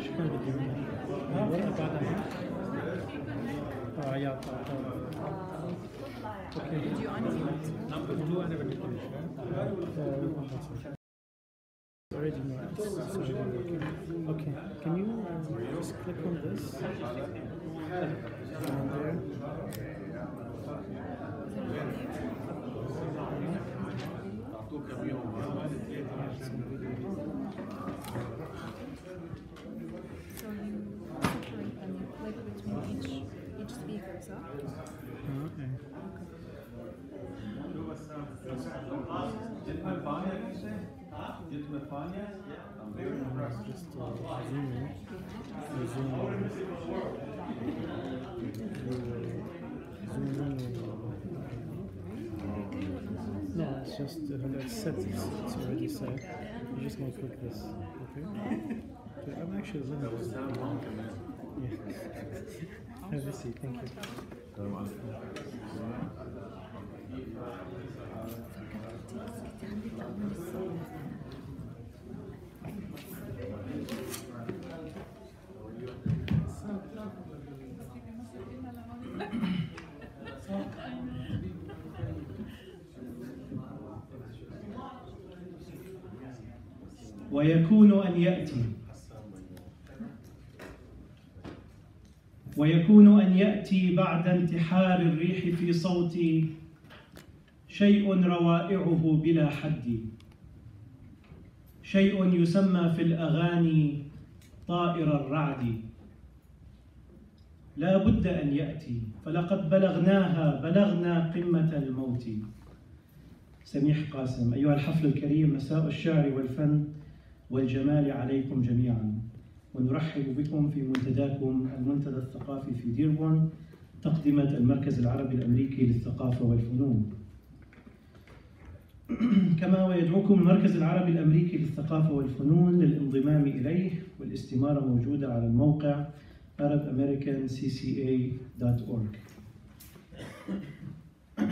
okay. You can you just click on this? I'm No, it's just uh, under. It's already set. You just want to click this. Okay? okay I'm actually zooming. That was Sam Wonka, man. Yeah. Have a seat. Thank you. Uh, ويكون أن يأتي. ويكون أن يأتي بعد انتحار الريح في صوتي. شيء روائعه بلا حد. شيء يسمى في الأغاني طائر الرعد. لا بد أن يأتي فلقد بلغناها بلغنا قمة الموت. سميح قاسم أيها الحفل الكريم مساء الشعر والفن والجمال عليكم جميعا. ونرحب بكم في منتداكم المنتدى الثقافي في ديربون تقدمة المركز العربي الأمريكي للثقافة والفنون. كما ويدعوكم المركز العربي الأمريكي للثقافة والفنون للانضمام إليه والاستمارة موجودة على الموقع arabamericancca.org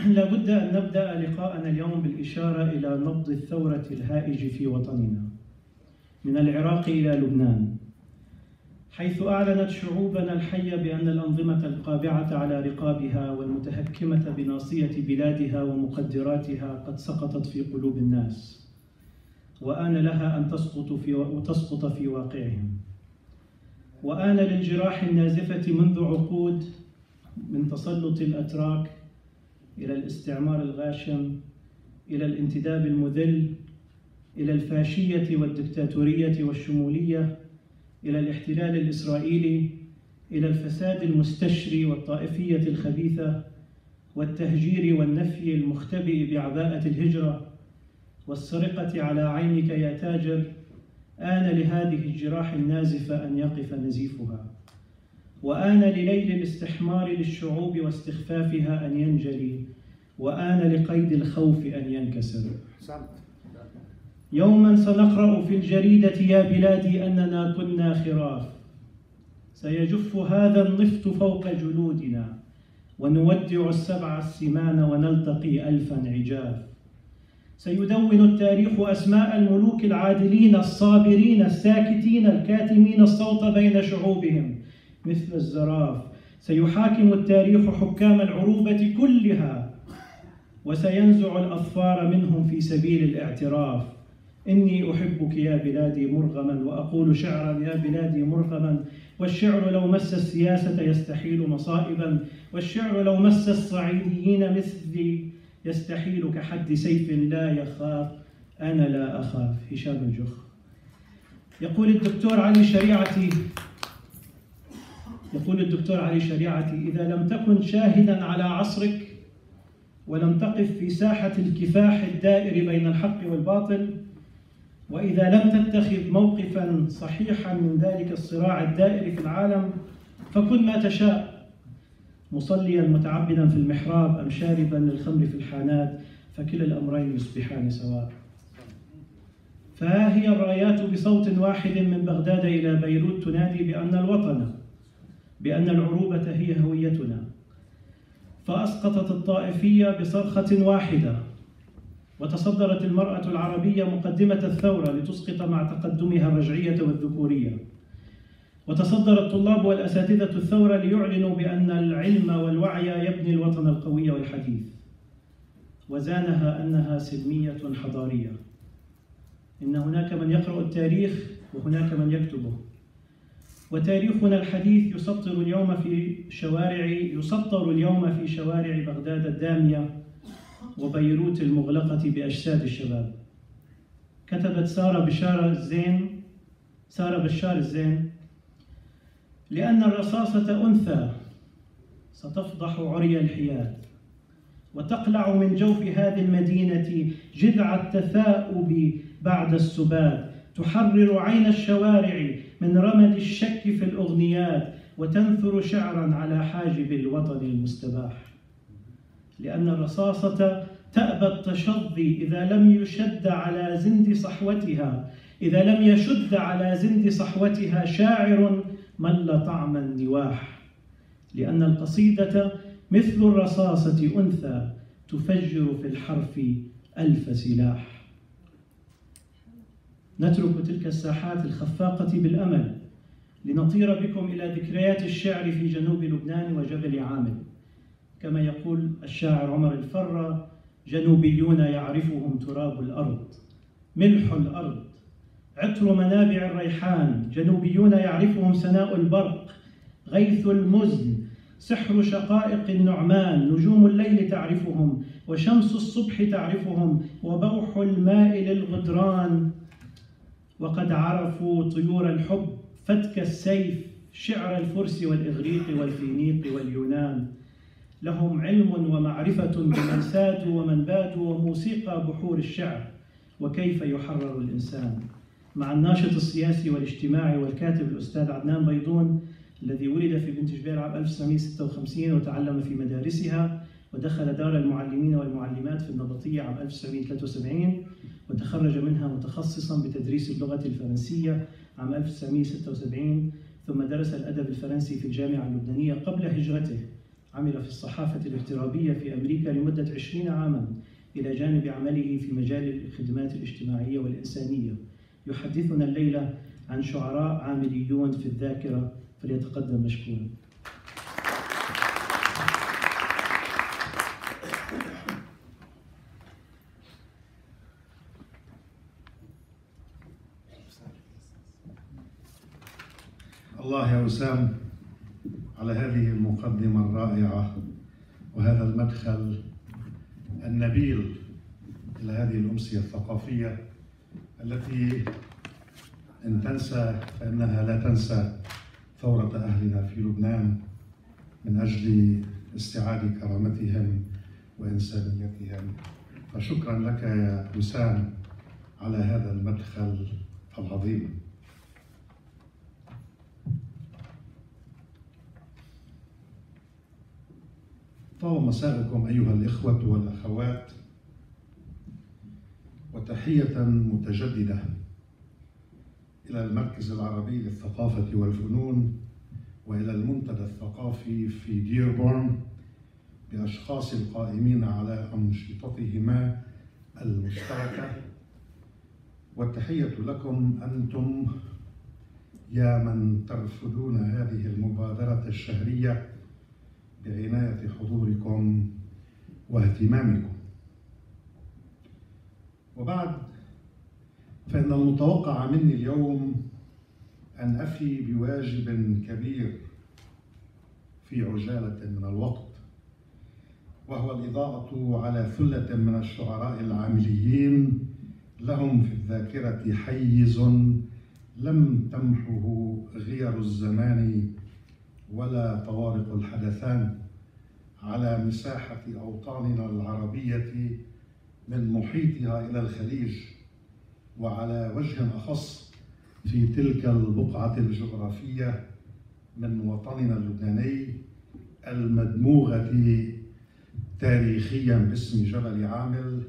لابد أن نبدأ لقاءنا اليوم بالإشارة إلى نبض الثورة الهائج في وطننا من العراق إلى لبنان. حيث أعلنت شعوبنا الحية بأن الأنظمة القابعة على رقابها والمتهكمة بناصية بلادها ومقدراتها قد سقطت في قلوب الناس وآن لها أن تسقط في تسقط في واقعهم. وآن للجراح النازفة منذ عقود من تسلط الأتراك إلى الاستعمار الغاشم إلى الانتداب المذل إلى الفاشية والدكتاتورية والشمولية إلى الاحتلال الإسرائيلي إلى الفساد المستشري والطائفية الخبيثة والتهجير والنفي المختبئ بعباءة الهجرة والسرقة على عينك يا تاجر آن لهذه الجراح النازفة أن يقف نزيفها. وآن لليل الاستحمار للشعوب واستخفافها أن ينجلي وآن لقيد الخوف أن ينكسر. يوما سنقرأ في الجريدة يا بلادي أننا كنا خراف. سيجف هذا النفط فوق جلودنا ونودع السبع السمان ونلتقي ألفا عجاف. سيدون التاريخ أسماء الملوك العادلين الصابرين الساكتين الكاتمين الصوت بين شعوبهم مثل الزراف. سيحاكم التاريخ حكام العروبة كلها وسينزع الأظفار منهم في سبيل الاعتراف. إني أحبك يا بلادي مرغما وأقول شعرا يا بلادي مرغما والشعر لو مس السياسة يستحيل مصائبا والشعر لو مس الصعيديين مثلي يستحيل كحد سيف لا يخاف أنا لا أخاف. هشام الجخ. يقول الدكتور علي شريعتي يقول الدكتور علي شريعتي إذا لم تكن شاهدا على عصرك ولم تقف في ساحة الكفاح الدائر بين الحق والباطل وإذا لم تتخذ موقفا صحيحا من ذلك الصراع الدائر في العالم فكن ما تشاء. مصليا متعبدا في المحراب أم شاربا للخمر في الحانات فكلا الأمرين يصبحان سواء. فها هي الرايات بصوت واحد من بغداد إلى بيروت تنادي بأن الوطن بأن العروبة هي هويتنا. فأسقطت الطائفية بصرخة واحدة. وتصدرت المرأة العربية مقدمة الثورة لتسقط مع تقدمها الرجعية والذكورية. وتصدر الطلاب والأساتذة الثورة ليعلنوا بأن العلم والوعي يبني الوطن القوي والحديث. وزانها أنها سلمية حضارية. إن هناك من يقرأ التاريخ وهناك من يكتبه. وتاريخنا الحديث يسطر اليوم في شوارع يسطر اليوم في شوارع بغداد الدامية. وبيروت المغلقة بأجساد الشباب. كتبت سارة بشارة الزين سارة بشار الزين لأن الرصاصة أنثى ستفضح عري الحياد وتقلع من جوف هذه المدينة جذع التثاؤب بعد السبات تحرر عين الشوارع من رمد الشك في الأغنيات وتنثر شعرا على حاجب الوطن المستباح. لأن الرصاصة تأبى التشظي إذا لم يشد على زند صحوتها إذا لم يشد على زند صحوتها شاعر مل طعم النواح. لأن القصيدة مثل الرصاصة أنثى تفجر في الحرف ألف سلاح. نترك تلك الساحات الخفاقة بالأمل لنطير بكم إلى ذكريات الشعر في جنوب لبنان وجبل عامل كما يقول الشاعر عمر الفرة جنوبيون يعرفهم تراب الأرض ملح الأرض عطر منابع الريحان جنوبيون يعرفهم سناء البرق غيث المزن سحر شقائق النعمان نجوم الليل تعرفهم وشمس الصبح تعرفهم وبوح الماء للغدران. وقد عرفوا طيور الحب فتك السيف شعر الفرس والإغريق والفينيق واليونان. لهم علم ومعرفة بمن سادوا ومن بادوا وموسيقى بحور الشعر. وكيف يحرر الإنسان؟ مع الناشط السياسي والاجتماعي والكاتب الأستاذ عدنان بيضون الذي ولد في بنت جبير عام 1956 وتعلم في مدارسها ودخل دار المعلمين والمعلمات في النبطية عام 1973 وتخرج منها متخصصا بتدريس اللغة الفرنسية عام 1976 ثم درس الأدب الفرنسي في الجامعة اللبنانية قبل هجرته. عمل في الصحافة الاغترابية في أمريكا لمدة 20 عاما إلى جانب عمله في مجال الخدمات الاجتماعية والإنسانية. يحدثنا الليلة عن شعراء عامليون في الذاكرة فليتقدم مشكورا. الله يا وسام على هذه المقدمة الرائعة وهذا المدخل النبيل إلى هذه الأمسية الثقافية التي إن تنسى فإنها لا تنسى ثورة أهلنا في لبنان من أجل استعادة كرامتهم وإنسانيتهم. فشكرا لك يا وسام على هذا المدخل العظيم. طاب مساءكم أيها الإخوة والأخوات وتحية متجددة إلى المركز العربي للثقافة والفنون وإلى المنتدى الثقافي في ديربورن بأشخاص القائمين على أنشطتهما المشتركة. والتحية لكم أنتم يا من ترفضون هذه المبادرة الشهرية بعناية حضوركم واهتمامكم. وبعد فإن المتوقع مني اليوم أن أفي بواجب كبير في عجالة من الوقت وهو الإضاءة على ثلة من الشعراء العامليين لهم في الذاكرة حيز لم تمحه غير الزمان ولا طوارق الحدثان على مساحة أوطاننا العربية من محيطها إلى الخليج وعلى وجه أخص في تلك البقعة الجغرافية من وطننا اللبناني المدموغة تاريخيا باسم جبل عامل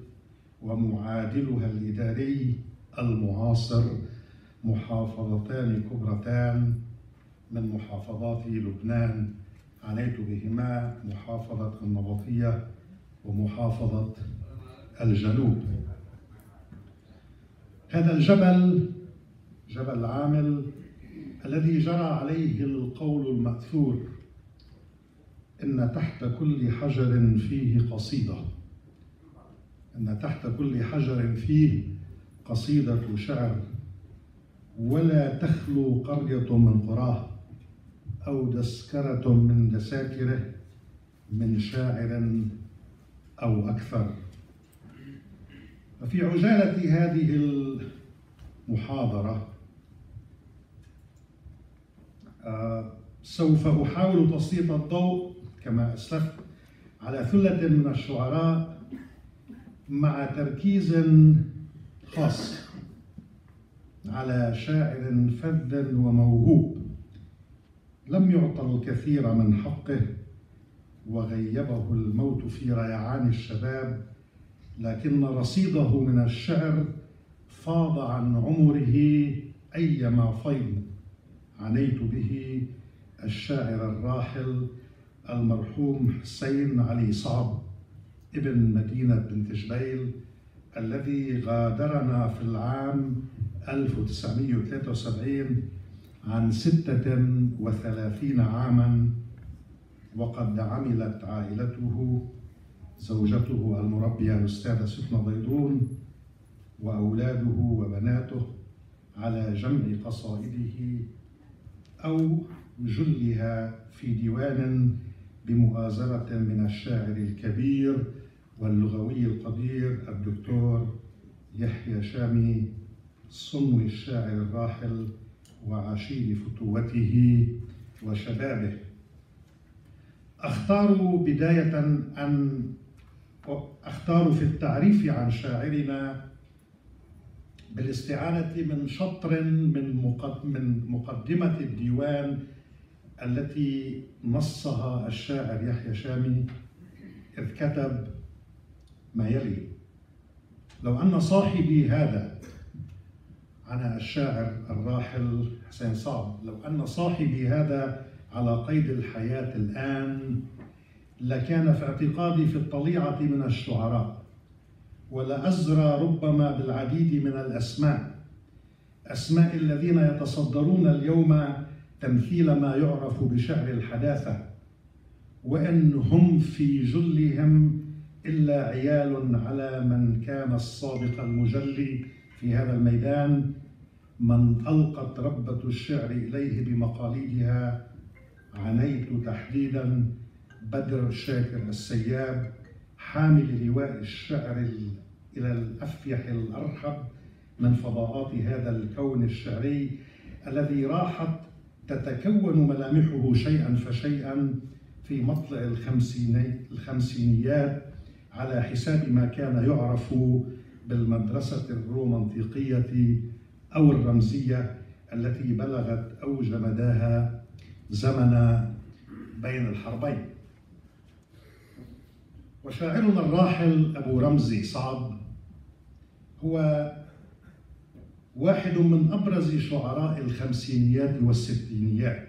ومعادلها الإداري المعاصر محافظتان كبرتان من محافظات لبنان عنيت بهما محافظة النبطية ومحافظة الجنوب. هذا الجبل جبل عامل الذي جرى عليه القول المأثور إن تحت كل حجر فيه قصيدة. إن تحت كل حجر فيه قصيدة شعر. ولا تخلو قرية من قراه. أو دسكرة من دساكره من شاعر أو أكثر. ففي عجالة هذه المحاضرة آه، سوف أحاول تسليط الضوء كما أسلفت على ثلة من الشعراء مع تركيز خاص على شاعر فذ وموهوب. لم يعطى الكثير من حقه وغيبه الموت في ريعان الشباب لكن رصيده من الشعر فاض عن عمره أيما فيض. عنيت به الشاعر الراحل المرحوم حسين علي صعب ابن مدينة بنت جبيل الذي غادرنا في العام 1973 عن 36 عاما وقد عملت عائلته زوجته المربية الأستاذة سفنة ضيدون وأولاده وبناته على جمع قصائده أو جلها في ديوان بمؤازرة من الشاعر الكبير واللغوي القدير الدكتور يحيى شامي صنو الشاعر الراحل وعشير فتوته وشبابه. أختار بداية أن أختار في التعريف عن شاعرنا بالاستعانة من شطر من مقدمة الديوان التي نصها الشاعر يحيى شامي إذ كتب ما يلي. لو أن صاحبي هذا أنا الشاعر الراحل حسين صعب لو أن صاحبي هذا على قيد الحياة الآن لكان في اعتقادي في الطليعة من الشعراء ولأزرى ربما بالعديد من الأسماء. أسماء الذين يتصدرون اليوم تمثيل ما يعرف بشعر الحداثة وإن هم في جلهم إلا عيال على من كان السابق المجلي في هذا الميدان. من ألقت ربة الشعر إليه بمقاليدها عنيت تحديدا بدر شاكر السياب حامل لواء الشعر إلى الأفيح الأرحب من فضاءات هذا الكون الشعري الذي راحت تتكون ملامحه شيئا فشيئا في مطلع الخمسينيات على حساب ما كان يعرف بالمدرسة الرومانطيقية أو الرمزية التي بلغت أوج مداها زمن بين الحربين. وشاعرنا الراحل أبو رمزي صعب هو واحد من أبرز شعراء الخمسينيات والستينيات.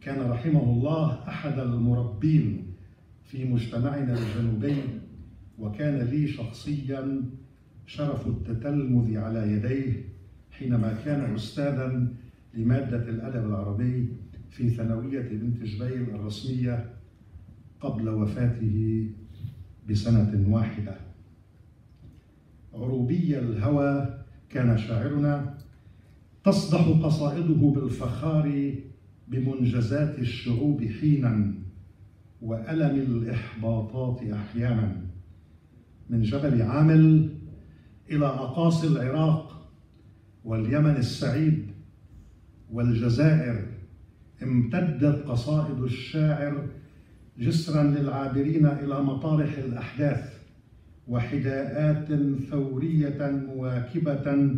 كان رحمه الله أحد المربين في مجتمعنا الجنوبي وكان لي شخصيا شرف التتلمذ على يديه حينما كان أستاذا لمادة الأدب العربي في ثانوية بنت جبيل الرسمية قبل وفاته بسنة واحدة. عروبي الهوى كان شاعرنا تصدح قصائده بالفخار بمنجزات الشعوب حينا وألم الإحباطات أحيانا. من جبل عامل إلى أقاصي العراق واليمن السعيد والجزائر امتدت قصائد الشاعر جسرا للعابرين إلى مطارح الأحداث وحداءات ثورية مواكبة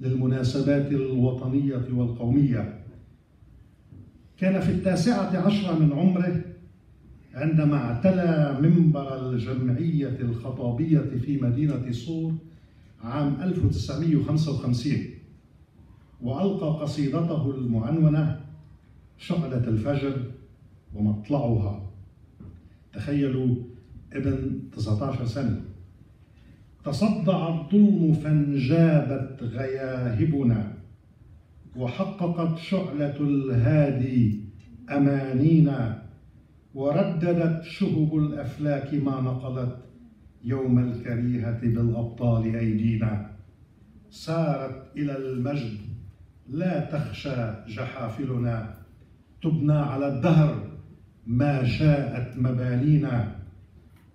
للمناسبات الوطنية والقومية. كان في التاسعة عشرة من عمره عندما اعتلى منبر الجمعية الخطابية في مدينة صور عام 1955 وألقى قصيدته المعنونة شعلة الفجر ومطلعها. تخيلوا ابن 19 سنة. تصدع الظلم فانجابت غياهبنا وحققت شعلة الهادي أمانينا ورددت شهب الأفلاك ما نقلت يوم الكريهة بالأبطال أيدينا. سارت إلى المجد لا تخشى جحافلنا. تبنى على الدهر ما شاءت مبانينا.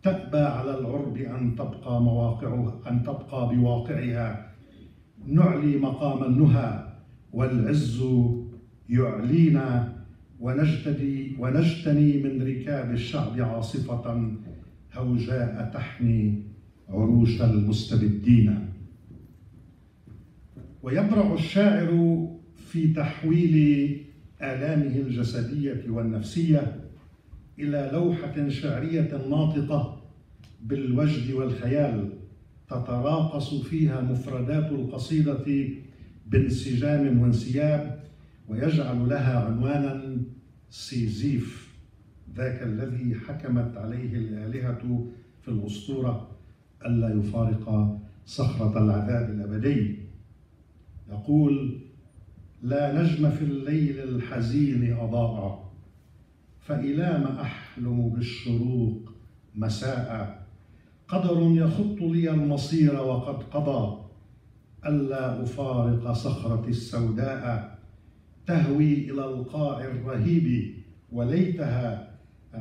تأبى على العرب أن تبقى مواقعها أن تبقى بواقعها. نعلي مقام النهى والعز يعلينا. ونجتدي ونجتني من ركاب الشعب عاصفة. هوجاء تحمي عروش المستبدين. ويبرع الشاعر في تحويل آلامه الجسدية والنفسية إلى لوحة شعرية ناطقة بالوجد والخيال تتراقص فيها مفردات القصيدة بانسجام وانسياب ويجعل لها عنوانا سيزيف. ذاك الذي حكمت عليه الآلهة في الأسطورة ألا يفارق صخرة العذاب الأبدي. يقول لا نجم في الليل الحزين أضاء فإلام أحلم بالشروق مساء. قدر يخط لي المصير وقد قضى ألا أفارق صخرة السوداء تهوي إلى القاع الرهيب وليتها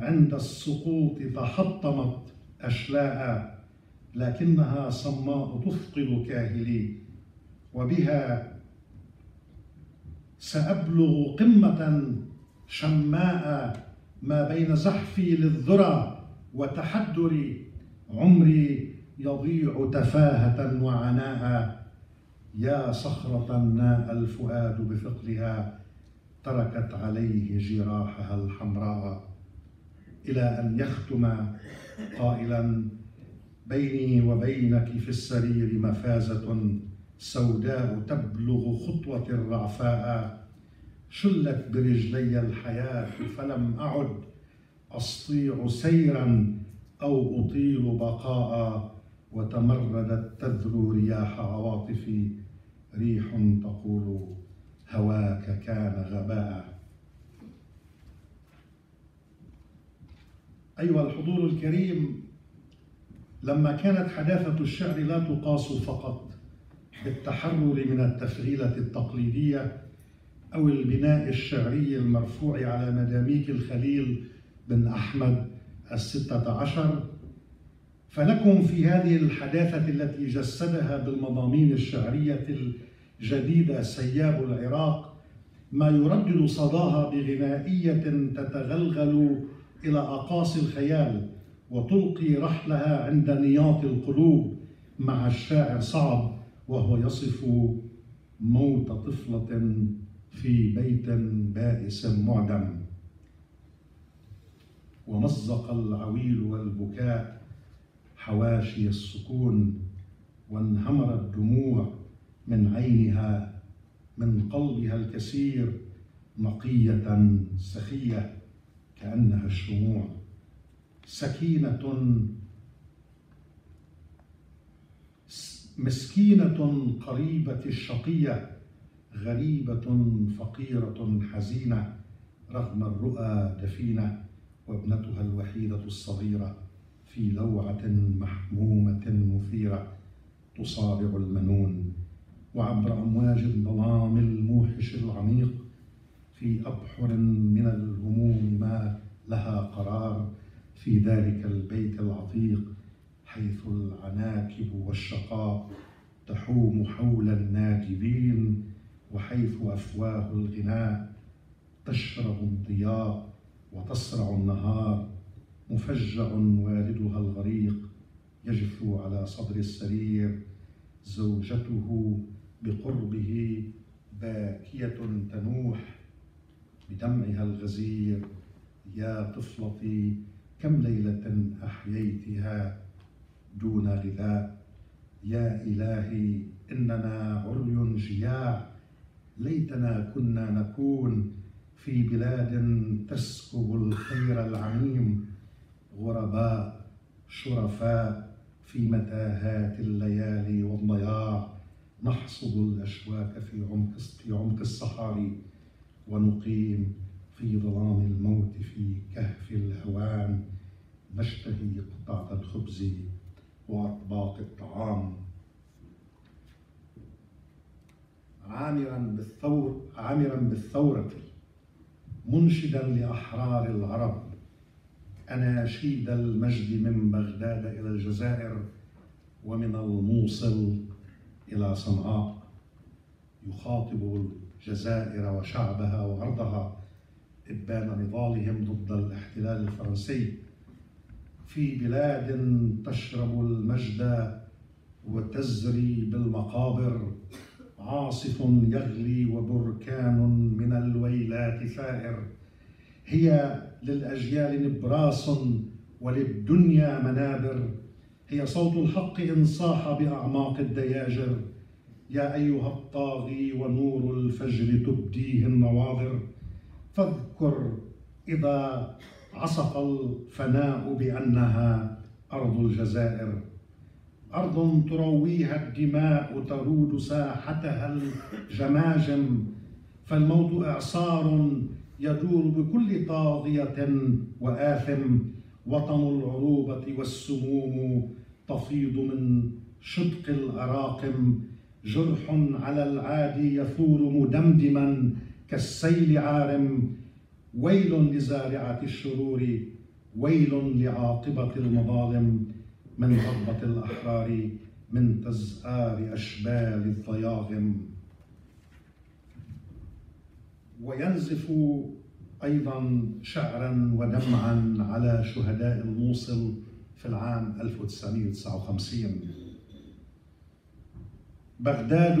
عند السقوط تحطمت أشلاء لكنها صماء تثقل كاهلي. وبها سأبلغ قمة شماء ما بين زحفي للذرى وتحدري عمري يضيع تفاهة وعناء. يا صخرة ناء الفؤاد بثقلها تركت عليه جراحها الحمراء. إلى أن يختم قائلا بيني وبينك في السرير مفازة سوداء تبلغ خطوة الرعفاء. شلت برجلي الحياة فلم أعد أستطيع سيرا أو أطيل بقاء وتمردت تذرو رياح عواطفي. ريح تقول هواك كان غباء. أيها الحضور الكريم لما كانت حداثة الشعر لا تقاس فقط بالتحرر من التفعيلة التقليدية أو البناء الشعري المرفوع على مداميك الخليل بن أحمد الستة عشر فلكم في هذه الحداثة التي جسدها بالمضامين الشعرية الجديدة سياب العراق ما يردد صداها بغنائية تتغلغل إلى أقاصي الخيال وتلقي رحلها عند نياط القلوب مع الشاعر صعب وهو يصف موت طفلة في بيت بائس معدم. ومزق العويل والبكاء حواشي السكون وانهمرت دموع من عينها من قلبها الكثير نقية سخية. كأنها الشموع. سكينة. مسكينة قريبة الشقية غريبة فقيرة حزينة رغم الرؤى دفينة وابنتها الوحيدة الصغيرة في لوعة محمومة مثيرة تصابع المنون وعبر أمواج الظلام الموحش العميق في أبحر من الهموم ما لها قرار في ذلك البيت العتيق حيث العناكب والشقاء تحوم حول الناجبين وحيث أفواه الغناء تشرب الضياء وتصرع النهار مفجع والدها الغريق يجثو على صدر السرير زوجته بقربه باكية تنوح بدمعها الغزير يا طفلتي كم ليلة أحييتها دون غذاء؟ يا إلهي إننا عري جياع ليتنا كنا نكون في بلاد تسكب الخير العميم غرباء شرفاء في mتاهات الليالي والضياع نحصد الأشواك في عمق الصحاري. ونقيم في ظلام الموت في كهف الهوان نشتهي قطعة الخبز وأطباق الطعام. عامرا بالثور عامرا بالثورة منشدا لأحرار العرب أناشيد المجد من بغداد إلى الجزائر ومن الموصل إلى صنعاء يخاطب الجزائر وشعبها وأرضها إبان نضالهم ضد الاحتلال الفرنسي. في بلاد تشرب المجد وتزري بالمقابر عاصف يغلي وبركان من الويلات ثائر هي للأجيال نبراس وللدنيا منابر. هي صوت الحق إن صاح بأعماق الدياجر. يا أيها الطاغي ونور الفجر تبديه النواظر فاذكر إذا عصف الفناء بأنها أرض الجزائر. أرض ترويها الدماء ترود ساحتها الجماجم فالموت إعصار يدور بكل طاغية وآثم. وطن العروبة والسموم تفيض من شدق الأراقم جرح على العادي يثور مدمدما كالسيل عارم. ويل لزارعة الشرور ويل لعاقبة المظالم. من غضبة الأحرار من تزآر أشبال الضياغم. وينزف أيضا شعرا ودمعا على شهداء الموصل في العام 1959 بغداد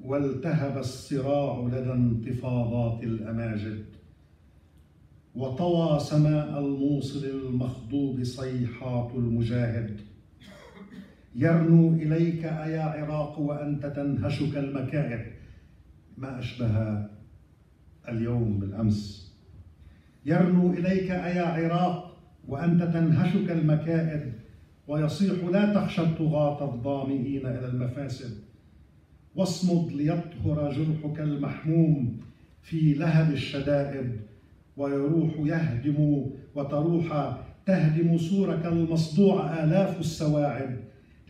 والتهب الصراع لدى انتفاضات الأماجد وطوى سماء الموصل المخضوب صيحات المجاهد. يرنو إليك أيا عراق وأنت تنهشك المكائد ما أشبه اليوم بالأمس. يرنو إليك أيا عراق وأنت تنهشك المكائد ويصيح لا تخشى الطغاة الظامئين إلى المفاسد. واصمد ليطهر جرحك المحموم في لهب الشدائد ويروح يهدم وتروح تهدم سورك المصدوع آلاف السواعد.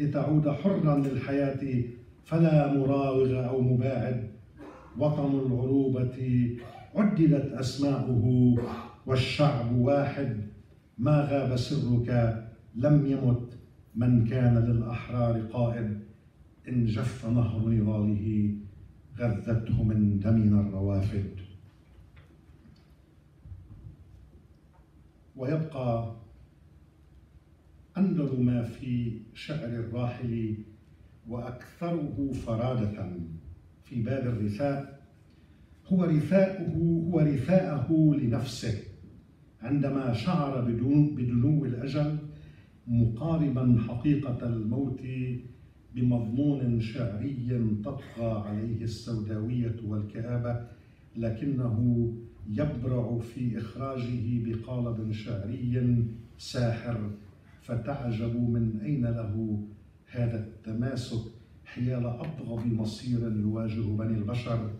لتعود حرا للحياة فلا مراوغ أو مباعد. وطن العروبة عددت أسماؤه والشعب واحد. ما غاب سرك لم يمت من كان للأحرار قائد إن جف نهر نضاله غذته من دمنا الروافد. ويبقى أندر ما في شعر الراحل وأكثره فرادة في باب الرثاء. هو رثاؤه هو رثاءه لنفسه عندما شعر بدنو الأجل مقاربا حقيقة الموت بمضمون شعري تطغى عليه السوداوية والكآبة لكنه يبرع في إخراجه بقالب شعري ساحر فتعجب من أين له هذا التماسك حيال أبغض مصير يواجه بني البشر.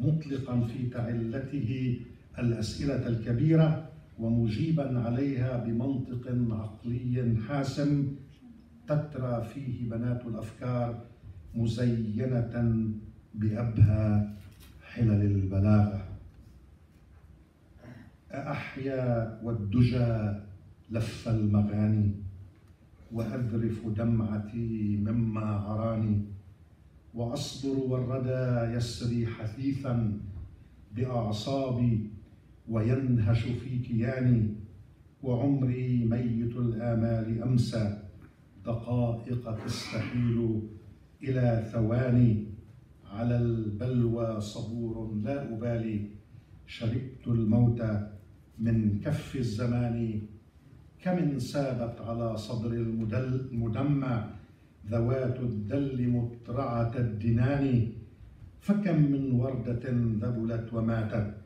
مطلقا في تعلته الأسئلة الكبيرة ومجيبا عليها بمنطق عقلي حاسم تترى فيه بنات الأفكار مزينة بأبهى حلل البلاغة. أحيا والدجى لف المغاني وأذرف دمعتي مما عراني وأصبر والردى يسري حثيثا بأعصابي وينهش في كياني وعمري ميت الآمال أمسى. دقائق تستحيل إلى ثواني. على البلوى صبور لا أبالي. شربت الموت من كف الزمان. كم سابت على صدر المدمى. ذوات الدل مطرعة الدنان. فكم من وردة ذبلت وماتت.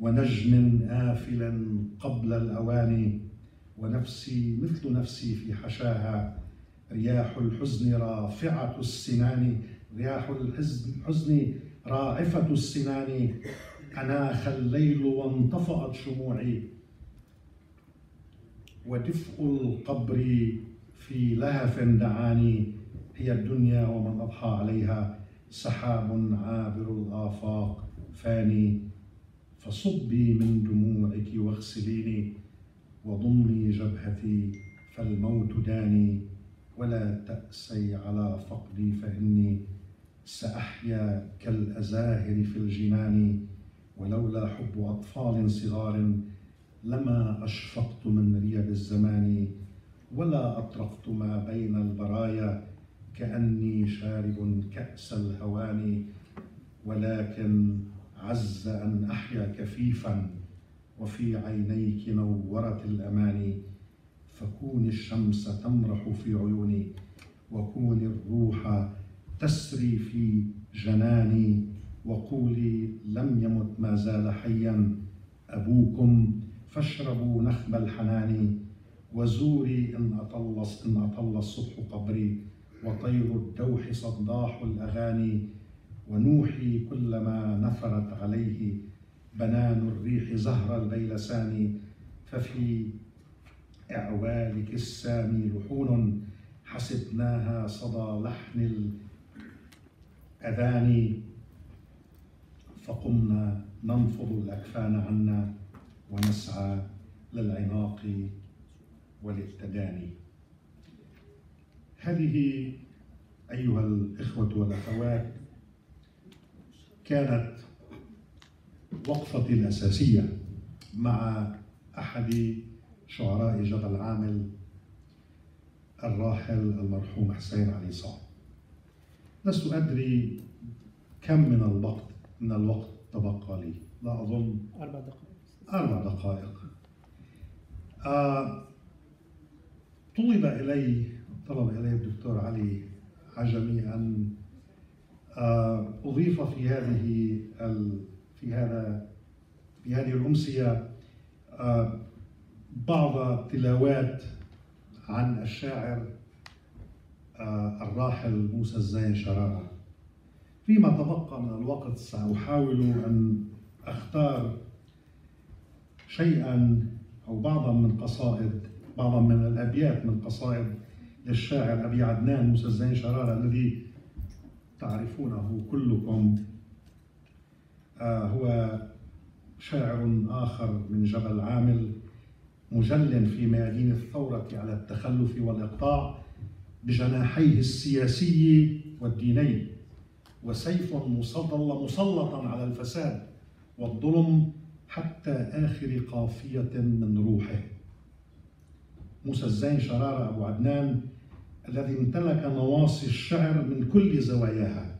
ونجم آفل قبل الأوان ونفسي مثل نفسي في حشاها. رياح الحزن رافعة السنان رياح الحزن راعفة السنان. أناخ الليل وانطفأت شموعي. ودفء القبر في لهف دعاني. هي الدنيا ومن أضحى عليها. سحاب عابر الآفاق فاني. فصبي من دموعك واغسليني وضمي جبهتي فالموت داني ولا تأسي على فقدي فإني سأحيا كالأزاهر في الجنان. ولولا حب أطفال صغار لما أشفقت من ريب الزمان. ولا أطرقت ما بين البرايا كأني شارب كأس الهوان. ولكن عز أن أحيا كفيفا وفي عينيك نورت الأماني فكوني الشمس تمرح في عيوني وكوني الروح تسري في جناني وقولي لم يمت ما زال حيا أبوكم فاشربوا نخب الحنان وزوري إن أطل إن أطل الصبح قبري وطير الدوح صداح الأغاني ونوحي كلما نفرت عليه بنان الريح زهر البيلسان ففي إعوالك السامي لحون حسبناها صدى لحن الأذان. فقمنا ننفض الأكفان عنا ونسعى للعناق وللتداني. هذه أيها الإخوة والأخوات كانت وقفتي الأساسية مع أحد شعراء جبل عامل الراحل المرحوم حسين علي صعب. لست أدري كم من الوقت من الوقت تبقى لي. لا أظن. أربع دقائق. أربع دقائق. آه طلب إلي طلب إلي الدكتور علي عجمي أن أضيف في هذه في هذا في هذه الأمسية آه بعض تلاوات عن الشاعر آه الراحل موسى الزين شرارة. فيما تبقى من الوقت سأحاول أن أختار شيئا أو بعضا من قصائد بعضا من الأبيات من قصائد للشاعر أبي عدنان موسى الزين شرارة الذي تعرفونه كلكم. آه هو شاعر آخر من جبل عامل مجل في ميادين الثورة على التخلف والإقطاع بجناحيه السياسي والديني وسيف مسلط مسلطا على الفساد والظلم حتى آخر قافية من روحه. موسى الزين شرارة أبو عدنان الذي امتلك نواصي الشعر من كل زواياها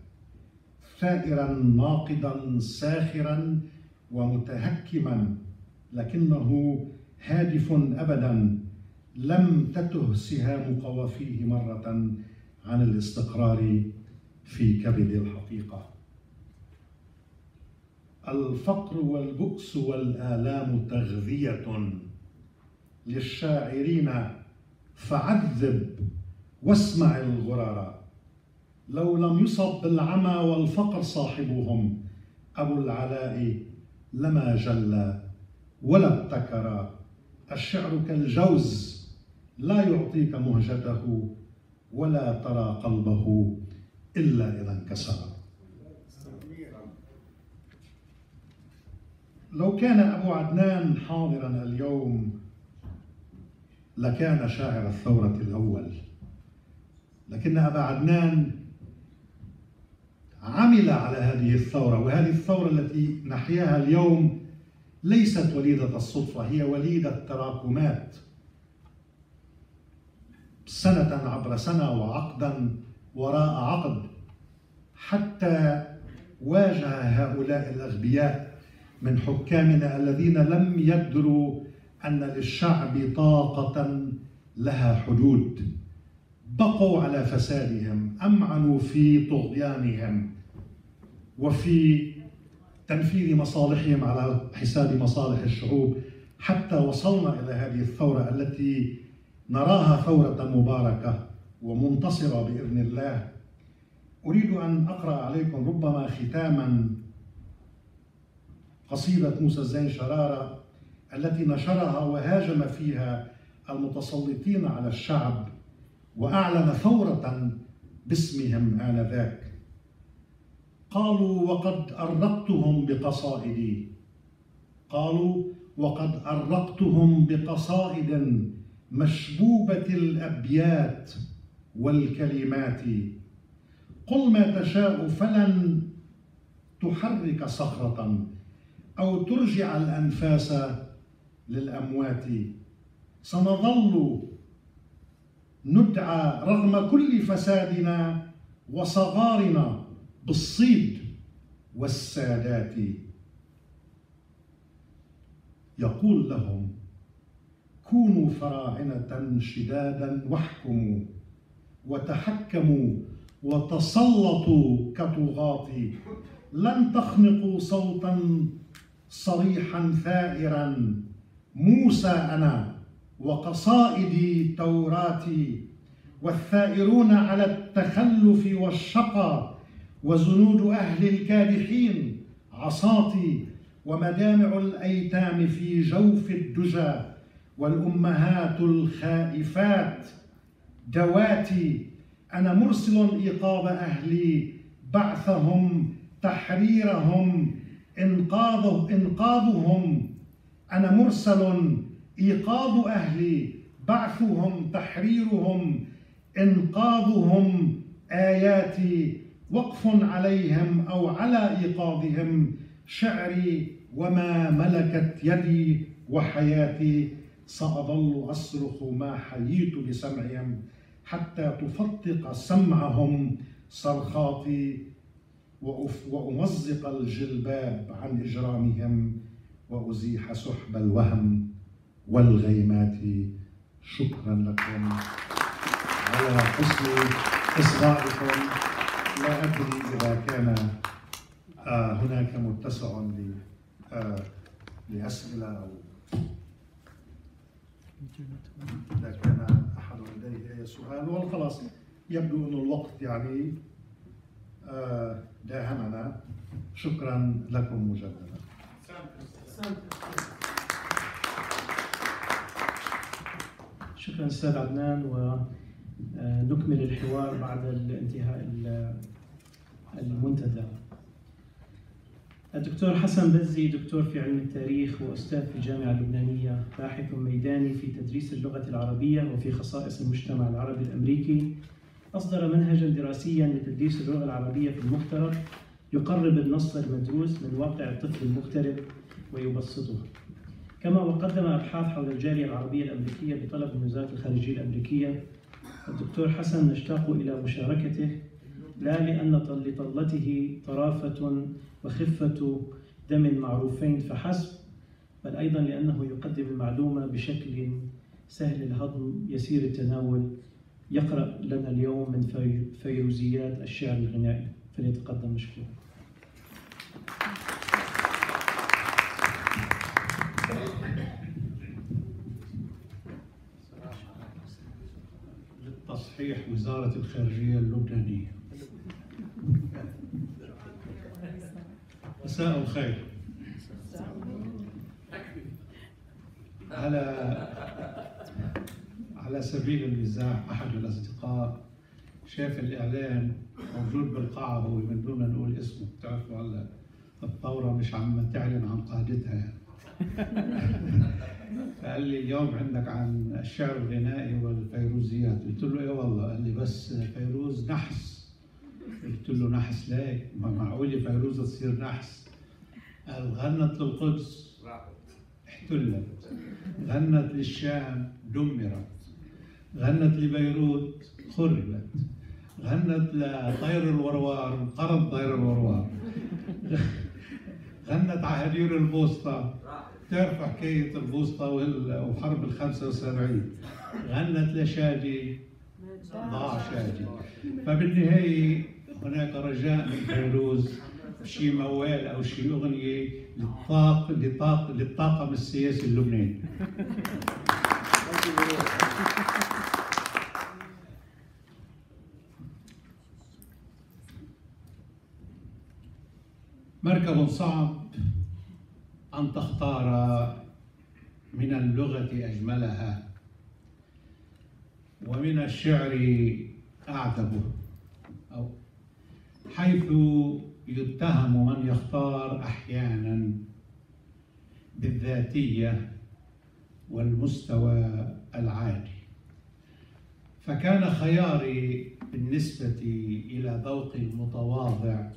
ثائرا ناقدا ساخرا ومتهكما لكنه هادف ابدا لم تته سهام قوافيه مرة عن الاستقرار في كبد الحقيقة. الفقر والبؤس والآلام تغذية للشاعرين فعذب واسمع الغرار لو لم يصب بالعمى والفقر صاحبهم أبو العلاء لما جل ولا ابتكر. الشعر كالجوز لا يعطيك مهجته ولا ترى قلبه إلا إذا انكسر. لو كان أبو عدنان حاضرا اليوم لكان شاعر الثورة الأول. لكن أبا عدنان عمل على هذه الثورة وهذه الثورة التي نحياها اليوم ليست وليدة الصدفة هي وليدة تراكمات سنة عبر سنة وعقدا وراء عقد حتى واجه هؤلاء الأغبياء من حكامنا الذين لم يدروا أن للشعب طاقة لها حدود. بقوا على فسادهم أمعنوا في طغيانهم؟ وفي تنفيذ مصالحهم على حساب مصالح الشعوب حتى وصلنا إلى هذه الثورة التي نراها ثورة مباركة ومنتصرة بإذن الله. أريد أن أقرأ عليكم ربما ختاما قصيدة موسى الزين شرارة التي نشرها وهاجم فيها المتسلطين على الشعب وأعلن ثورة باسمهم آنذاك. قالوا وقد أرقتهم بقصائدي قالوا وقد أرقتهم بقصائد مشبوبة الأبيات والكلمات. قل ما تشاء فلن تحرك صخرة أو ترجع الأنفاس للأموات. سنظل ندعى رغم كل فسادنا وصغارنا بالصيد والسادات. يقول لهم كونوا فراعنة شدادا واحكموا وتحكموا وتسلطوا كطغاة. لن تخنقوا صوتا صريحا ثائرا. موسى أنا وقصائدي توراتي والثائرون على التخلف والشقى وزنود أهل الكادحين عصاتي ومدامع الأيتام في جوف الدجى والأمهات الخائفات. دواتي أنا مرسل إيقاظ أهلي بعثهم تحريرهم إنقاذ إنقاذهم. أنا مرسل إيقاظ أهلي بعثهم تحريرهم إنقاذهم آياتي وقف عليهم أو على إيقاظهم شعري وما ملكت يدي وحياتي سأظل أصرخ ما حييت بسمعهم حتى تفطق سمعهم صرخاتي وأمزق الجلباب عن إجرامهم وأزيح سحب الوهم والغيمات شكرا لكم. على حسن إصغائكم لا أدري إذا كان آه، هناك متسع آه، لأسئلة أو إذا كان أحد لديه أي سؤال. والخلاص يبدو أن الوقت يعني آه، داهمنا. شكرا لكم مجددا. شكرا أستاذ عدنان ونكمل الحوار بعد الانتهاء المنتدى. الدكتور حسن بزي دكتور في علم التاريخ وأستاذ في الجامعة اللبنانية باحث ميداني في تدريس اللغة العربية وفي خصائص المجتمع العربي الأمريكي. أصدر منهجا دراسيا لتدريس اللغة العربية في المفترض يقرب النص المدروس من واقع الطفل المغترب ويبسطه. كما وقدم أبحاث حول الجالية العربية الأمريكية بطلب من وزارة الخارجية الأمريكية الدكتور حسن نشتاق إلى مشاركته لا لأن لطلته طرافة وخفة دم معروفين فحسب بل أيضا لأنه يقدم المعلومة بشكل سهل الهضم يسير التناول يقرأ لنا اليوم من فيروزيات الشعر الغنائي. فليتقدم مشكورا. للتصحيح وزارة الخارجية اللبنانية. مساء الخير. على على سبيل المزاح أحد الأصدقاء شاف الإعلان موجود بالقاعة هو من دون نقول اسمه بتعرفوا هلا الثورة مش عم تعلن عن قادتها. فقال لي اليوم عندك عن الشعر الغنائي والفيروزيات. قلت له إيه والله. قال لي بس فيروز نحس. قلت له نحس ليه؟ ما معقول فيروز تصير نحس؟ قال غنت للقدس. احتلت غنت للشام دمرت. غنت لبيروت خربت. غنت لطير الوروار انقرض طير الوروار. غنت عهدير البوسطة. تعرف حكاية البوسطة وحرب ال 75 غنت لشادي ضاع شادي فبالنهاية هناك رجاء من فيروز شي موال أو شي أغنية للطاق للطاق للطاقم السياسي اللبناني. مركب صعب أن تختار من اللغة أجملها ومن الشعر أعتبه أو حيث يتهم من يختار أحيانا بالذاتية والمستوى العالي. فكان خياري بالنسبة إلى ذوقي المتواضع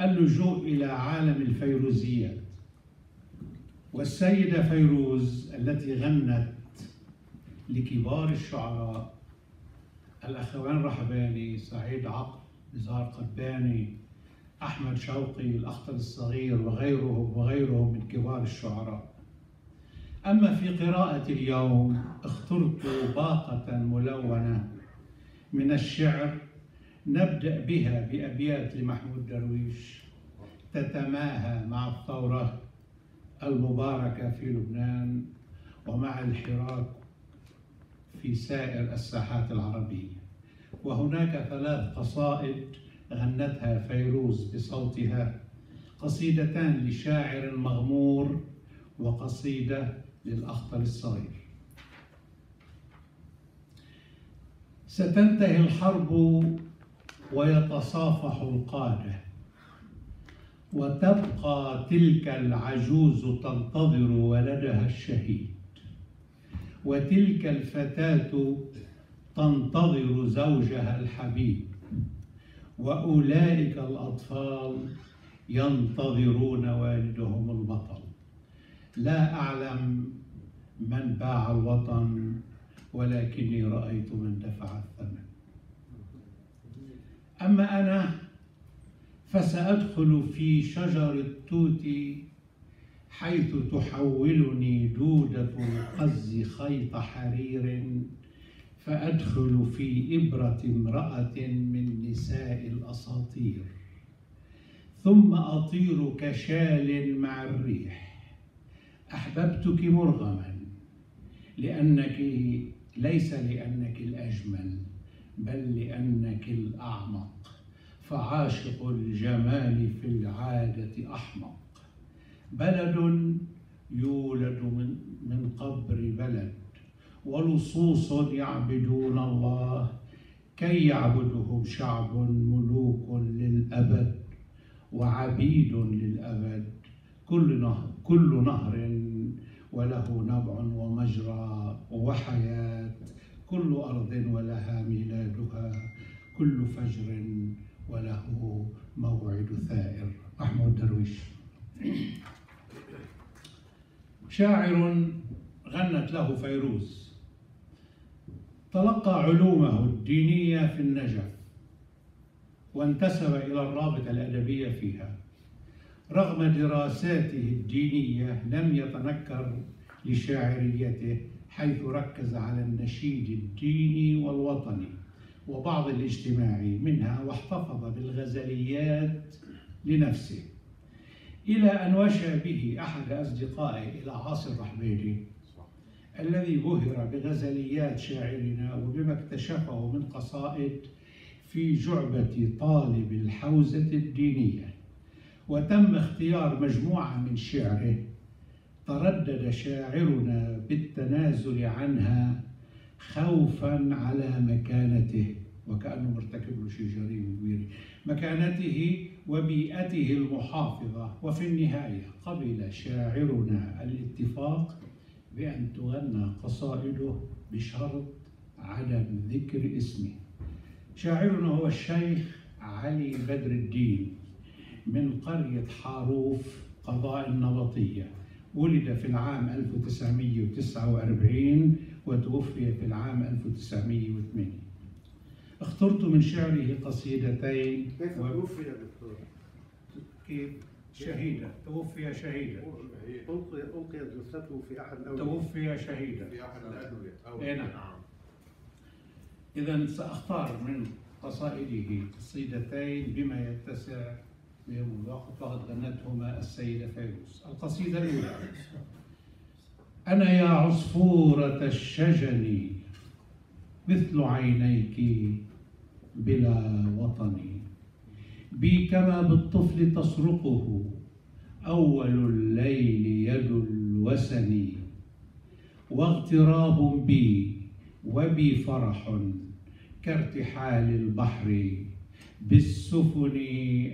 اللجوء إلى عالم الفيروزيات. والسيدة فيروز التي غنت لكبار الشعراء الأخوان رحباني سعيد عقل نزار قباني أحمد شوقي الأخطر الصغير وغيرهم وغيرهم من كبار الشعراء. أما في قراءة اليوم اخترت باقة ملونة من الشعر نبدأ بها بأبيات لمحمود درويش تتماهى مع الثورة المباركة في لبنان ومع الحراك في سائر الساحات العربية. وهناك ثلاث قصائد غنتها فيروز بصوتها قصيدتان لشاعر مغمور وقصيدة للأخطر الصغير. ستنتهي الحرب ويتصافح القادة وتبقى تلك العجوز تنتظر ولدها الشهيد. وتلك الفتاة تنتظر زوجها الحبيب. وأولئك الأطفال ينتظرون والدهم البطل. لا أعلم من باع الوطن ولكني رأيت من دفع الثمن. أما أنا فسأدخل في شجر التوت حيث تحولني دودة القز خيط حرير فأدخل في إبرة امرأة من نساء الأساطير. ثم أطير كشال مع الريح. أحببتك مرغما لأنك ليس لأنك الأجمل. بل لأنك الأعمق فعاشق الجمال في العادة أحمق. بلد يولد من, قبر بلد ولصوص يعبدون الله. كي يعبدهم شعب ملوك للأبد وعبيد للأبد. كل نهر كل نهر وله نبع ومجرى وحياة. كل أرض ولها ميلادها كل فجر وله موعد ثائر. محمود درويش. شاعر غنت له فيروز. تلقى علومه الدينية في النجف وانتسب إلى الرابطة الأدبية فيها. رغم دراساته الدينية لم يتنكر لشاعريته حيث ركز على النشيد الديني والوطني وبعض الاجتماعي منها واحتفظ بالغزليات لنفسه. إلى أن وشى به أحد أصدقائه إلى عاصر الرحبيلي الذي بهر بغزليات شاعرنا وبما اكتشفه من قصائد في جعبة طالب الحوزة الدينية وتم اختيار مجموعة من شعره تردد شاعرنا بالتنازل عنها خوفا على مكانته وكأنه مرتكب له شيء جريمة كبيرة مكانته وبيئته المحافظة وفي النهاية قبل شاعرنا الاتفاق بأن تغنى قصائده بشرط عدم ذكر اسمه. شاعرنا هو الشيخ علي بدر الدين من قرية حاروف قضاء النبطية. ولد في العام 1949 وتوفي في العام 1908 اخترت من شعره قصيدتين كيف و- توفي يا دكتور؟ كيف؟ شهيدا توفي شهيدا ألقي ألقيت جثته في أحد الأولياء توفي شهيدا في أحد الأدوية. أو إيه نعم. إذا سأختار من قصائده قصيدتين بما يتسع وقد غنتهما السيدة فيروز القصيدة الأولى. أنا يا عصفورة الشجن مثل عينيك بلا وطن. بي كما بالطفل تصرقه أول الليل يد الوسن. واغتراب بي وبي فرح كارتحال البحر. بالسفن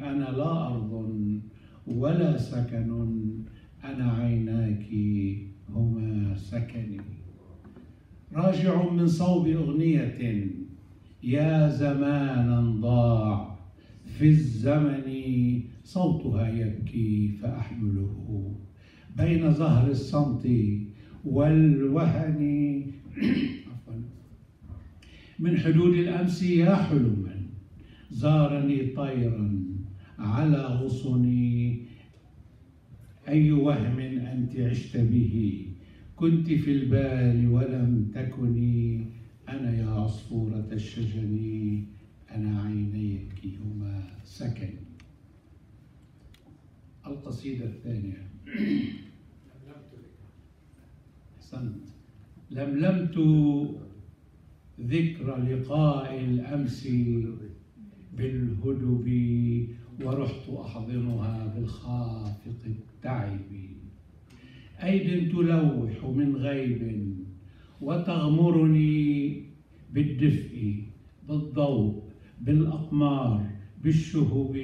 أنا لا أرض ولا سكن أنا عيناك هما سكني راجع من صوب أغنية يا زمانا ضاع في الزمن صوتها يبكي فأحمله بين ظهر الصمت والوهن. من حدود الأمس يا حلما زارني طيرا على غصني. أي وهم أنت عشت به؟ كنت في البال ولم تكني. أنا يا عصفورة الشجن أنا عينيك هما سكن. القصيدة الثانية. أحسنت. لملمت ذكر لقاء الأمس. بالهدب ورحت أحضنها بالخافق التعب. أيد تلوح من غيب وتغمرني بالدفء بالضوء بالأقمار بالشهب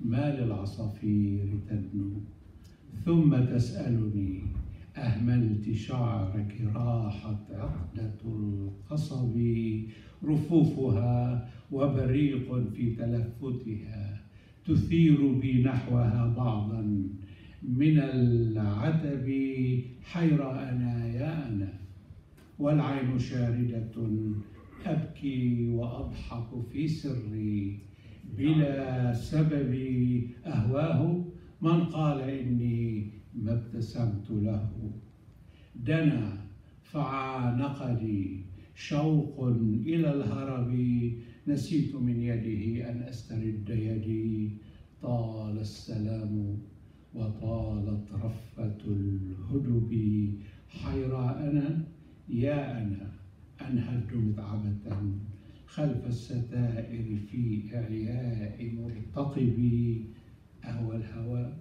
ما للعصافير تدنو. ثم تسألني أهملت شعرك راحت عقدة القصب. رفوفها وبريق في تلفتها تثير بي نحوها بعضا من العتب حير أنا يا أنا والعين شاردة أبكي وأضحك في سري. بلا سبب أهواه من قال إني ما ابتسمت له. دنا فعانقني شوق إلى الهرب نسيت من يده أن أسترد يدي. طال السلام وطالت رفة الهدب. حيرى أنا يا أنا أنهد متعبة خلف الستائر في إعياء مرتقبي أهوى الهوى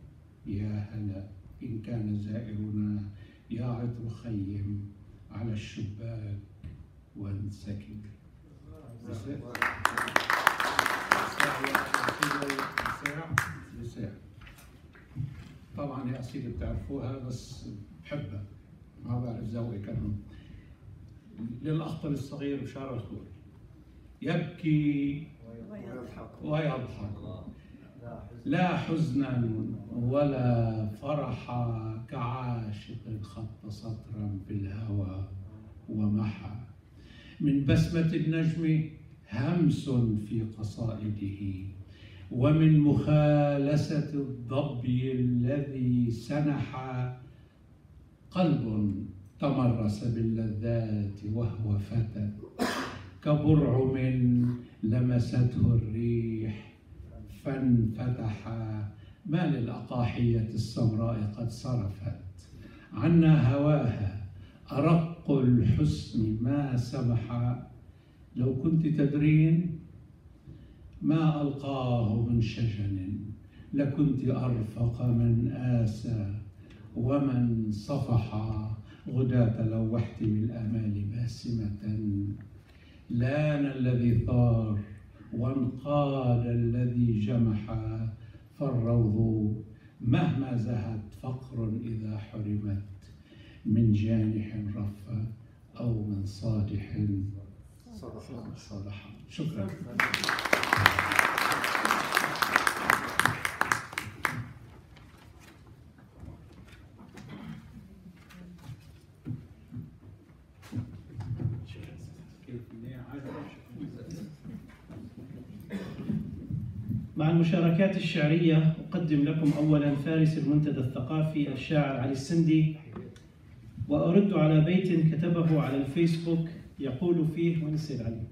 يا هلا إن كان زائرنا عطر خيم على الشباك وانسكب. طبعا هي قصيدة بتعرفوها بس بحبها. ما بعرف ذوقي كان للأخطر الصغير بشارة الخور يبكي ويضحك. لا حزنا ولا فرحا كعاشق خط سطرا في الهوى ومحى. من بسمة النجم همس في قصائده ومن مخالسة الضبي الذي سنح قلب تمرس باللذات وهو فتى. كبرعم لمسته الريح فانفتح. ما للأقاحية السمراء قد صرفت عنا هواها أرق الحسن ما سمح لو كنت تدرين ما ألقاه من شجن لكنت أرفق من آسى ومن صفح. غداة لوحت بالآمال باسمة. لأن الذي ثار وانقاد الذي جمح. فالروض مهما زهت فقر إذا حرمت. من جانح رف أو من صادح صدح. شكرا. مع المشاركات الشعرية أقدم لكم أولا فارس المنتدى الثقافي الشاعر علي السندي وأرد على بيت كتبه على الفيسبوك يقول فيه وين السيد علي؟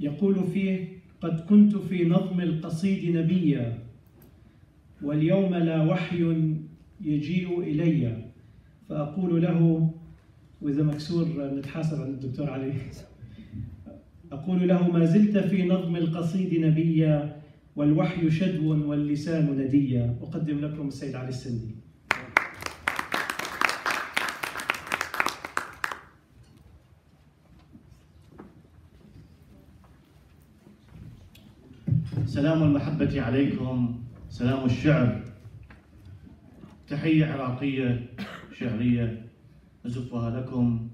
يقول فيه قد كنت في نظم القصيد نبيا واليوم لا وحي يجيء إلي فأقول له وإذا مكسور نتحاسب عند الدكتور علي أقول له ما زلت في نظم القصيد نبيا والوحي شدو واللسان نديا. أقدم لكم السيد علي السندي. سلام المحبة عليكم. سلام الشعر تحية عراقية شعرية أزفها لكم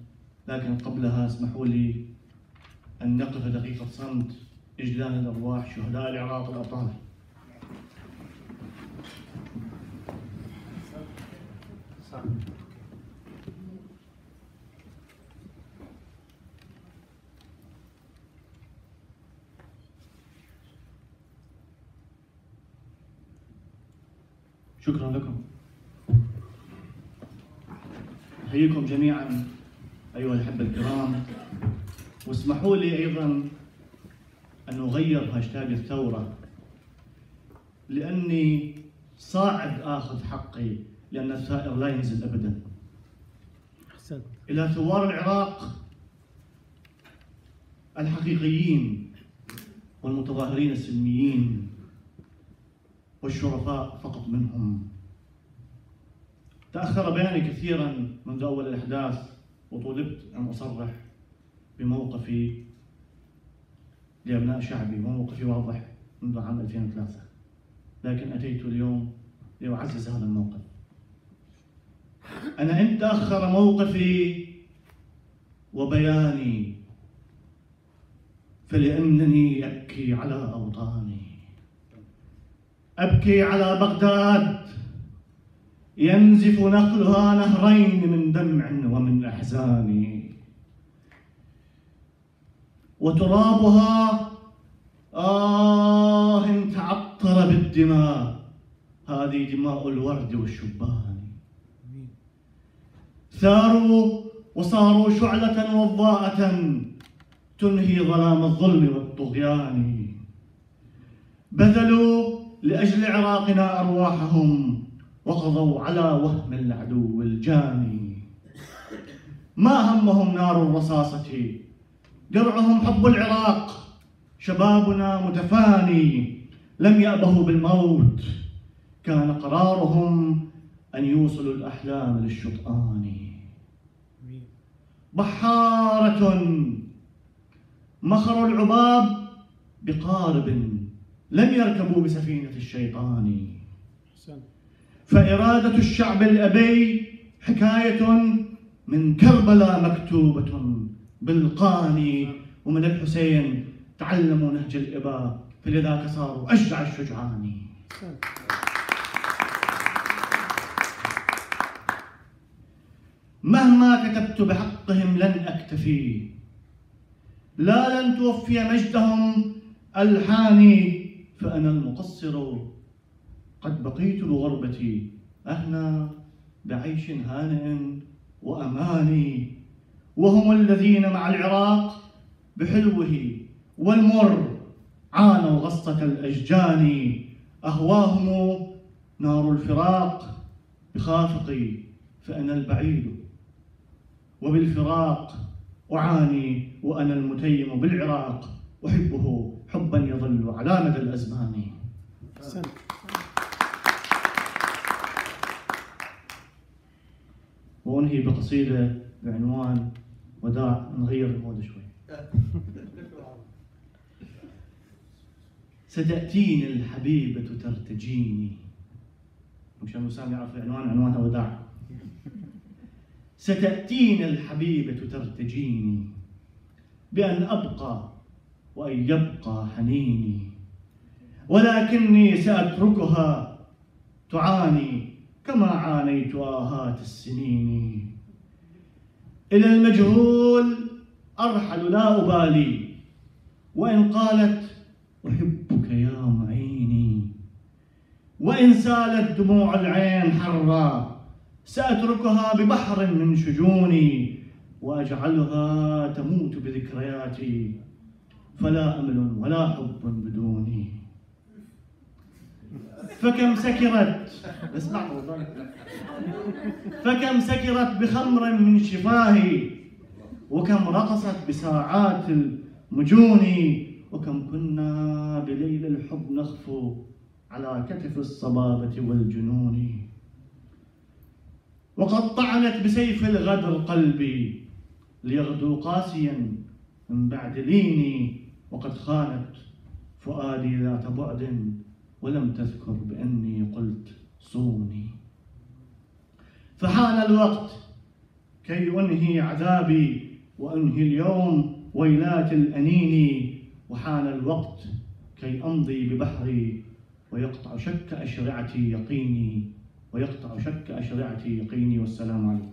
لكن قبلها اسمحوا لي أن نقف دقيقة صمت إجلال الأرواح شهداء العراق الأبطال شكرا لكم. أحييكم جميعا أيها الأحبة الكرام. واسمحوا لي أيضا أن أغير هاشتاج الثورة لأني صاعد آخذ حقي لأن الثائر لا ينزل أبدا. أحسنت. إلى ثوار العراق الحقيقيين والمتظاهرين السلميين والشرفاء فقط منهم. تأخر بياني كثيرا منذ أول الأحداث وطلبت أن أصرح. بموقفي لأبناء شعبي وموقفي واضح منذ عام 2003 لكن أتيت اليوم لأعزز هذا الموقف. أنا إن تأخر موقفي وبياني فلأنني أبكي على أوطاني. أبكي على بغداد ينزف نقلها نهرين من دمع ومن أحزان وترابها آه تعطر بالدماء. هذه دماء الورد والشبان. ثاروا وصاروا شعلة وضاءة تنهي ظلام الظلم والطغيان. بذلوا لأجل عراقنا أرواحهم وقضوا على وهم العدو الجاني. ما همهم نار الرصاصة؟ درعهم حب العراق. شبابنا متفاني. لم يأبهوا بالموت. كان قرارهم أن يوصلوا الأحلام للشطآن. بحارة مخر العباب بقارب لم يركبوا بسفينة الشيطان. فإرادة الشعب الأبي حكاية من كربلاء مكتوبة. بالقاني ومن الحسين تعلموا نهج الإباء فلذاك صاروا أشجع الشجعان. مهما كتبت بحقهم لن أكتفي. لا لن توفي مجدهم ألحاني فأنا المقصر. قد بقيت بغربتي أهنى بعيش هانئ وأماني. وهم الذين مع العراق بحلوه والمر عانوا غصة الأشجان أهواهم نار الفراق بخافقي فأنا البعيد وبالفراق أعاني وأنا المتيم بالعراق أحبه حبا يظل على مدى الأزمان. وأنهي بقصيدة بعنوان وداع نغير المود شوي. ستأتيني الحبيبة ترتجيني. مشان وسام يعرف العنوان عنوانها وداع. ستأتيني الحبيبة ترتجيني. بأن أبقى وأن يبقى حنيني. ولكني سأتركها تعاني كما عانيت آهات السنين إلى المجهول أرحل لا أبالي. وإن قالت أحبك يا معيني. وإن سالت دموع العين حرا سأتركها ببحر من شجوني وأجعلها تموت بذكرياتي. فلا أمل ولا حب بدوني. فكم سكرت؟ اسمع. فكم سكرت بخمر من شفاه وكم رقصت بساعات المجون؟ وكم كنا بليل الحب نخفو على كتف الصبابة والجنون؟ وقد طعنت بسيف الغدر قلبي ليغدو قاسيا من بعد ليني وقد خانت فؤادي ذات بعد ولم تذكر بأني قلت صوني. فحان الوقت كي أنهي عذابي وأنهي اليوم ويلات الأنين. وحان الوقت كي أمضي ببحري ويقطع شك أشرعتي يقيني. ويقطع شك أشرعتي يقيني. والسلام عليكم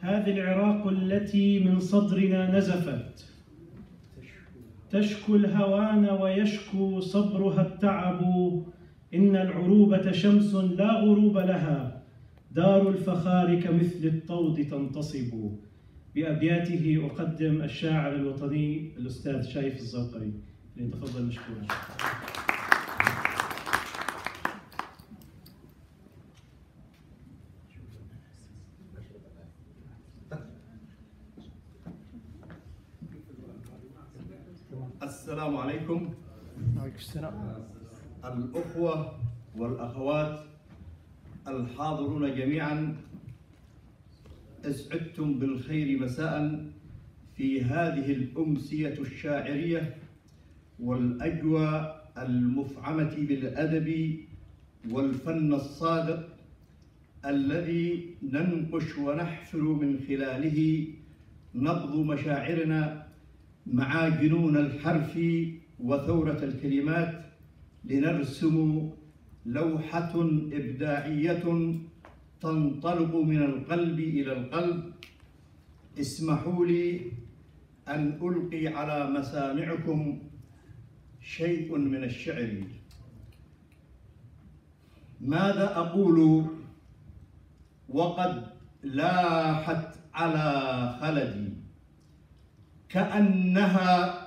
هذه العراق التي من صدرنا نزفت. تشكو الهوان ويشكو صبرها التعب. إن العروبة شمس لا غروب لها. دار الفخار كمثل الطود تنتصب. بأبياته أقدم الشاعر الوطني الأستاذ شايف الزوقري. ليتفضل مشكورا السلام عليكم عليكم السلام الأخوة والأخوات الحاضرون جميعا أسعدتم بالخير مساء في هذه الأمسية الشاعرية والأجواء المفعمة بالأدب والفن الصادق الذي ننقش ونحفر من خلاله نبض مشاعرنا مع جنون الحرف وثورة الكلمات لنرسم لوحة إبداعية تنطلق من القلب إلى القلب. اسمحوا لي أن ألقي على مسامعكم شيء من الشعر. ماذا أقول وقد لاحت على خلدي؟ كأنها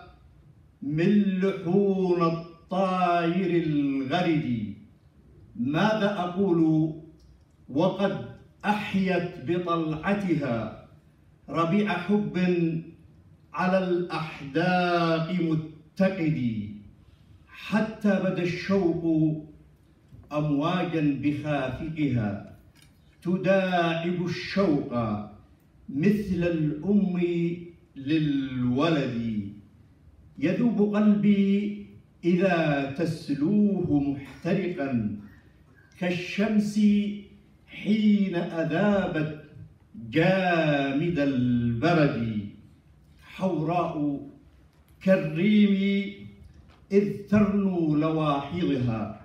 من لحون الطائر الغرد. ماذا أقول؟ وقد أحيت بطلعتها. ربيع حب على الأحداق متقد. حتى بدا الشوق أمواجا بخافقها تداعب الشوق مثل الأم للولد. يذوب قلبي إذا تسلوه محترقا كالشمس حين أذابت جامد البرد. حوراء كالريم إذ ترنو لواحظها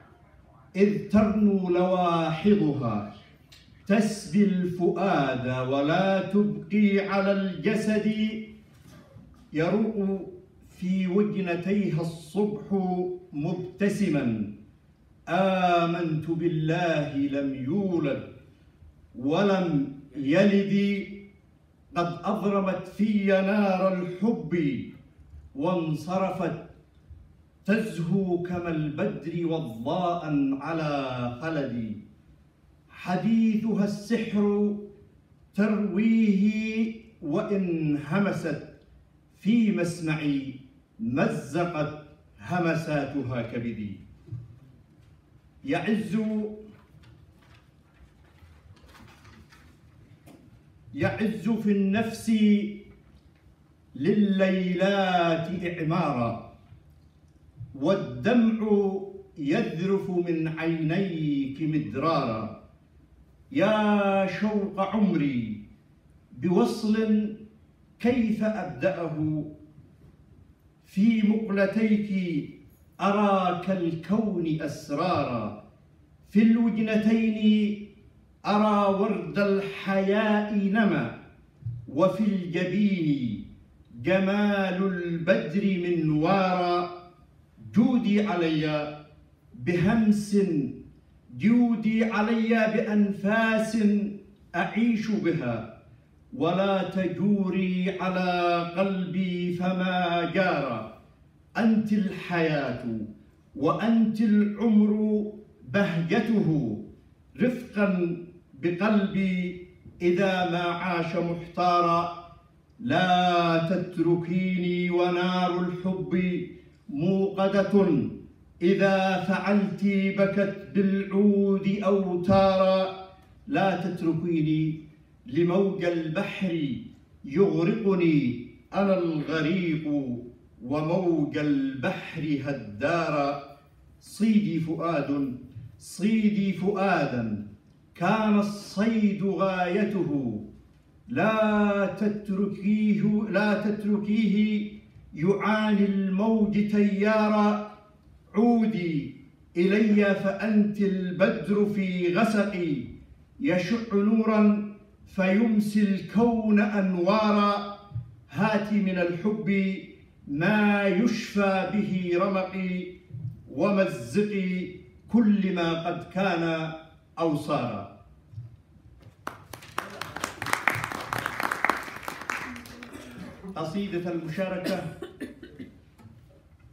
إذ ترنو لواحظها. تسبي الفؤاد ولا تبقي على الجسد يروء في وجنتيها الصبح مبتسما. آمنت بالله لم يولد ولم يلد قد أضرمت في نار الحب وانصرفت. تزهو كما البدر والضاء على خلدي حديثها السحر ترويه وإن همست في مسمعي. مزقت همساتها كبدي. يعز يعز في النفس لليلات إعمارا والدمع يذرف من عينيك مدرارا. يا شوق عمري بوصل كيف أبدأه؟ في مقلتيك أرى كالكون أسرارا في الوجنتين أرى ورد الحياء نما وفي الجبين جمال البدر منوارا جودي علي بهمس جودي علي بأنفاس أعيش بها ولا تجوري على قلبي فما جار أنت الحياة وأنت العمر بهجته. رفقا بقلبي إذا ما عاش محتارا. لا تتركيني ونار الحب موقدة. إذا فعلت بكت بالعود أوتارا. لا تتركيني لموج البحر يغرقني. أنا الغريق وموج البحر هدارا صيدي فؤاد صيدي فؤادا كان الصيد غايته. لا تتركيه لا تتركيه يعاني الموج تيارا. عودي إلي فأنت البدر في غسقي. يشع نورا فيمسي الكون أنوارا. هاتي من الحب ما يشفى به رمقي ومزقي كل ما قد كان أو صار. قصيدة المشاركة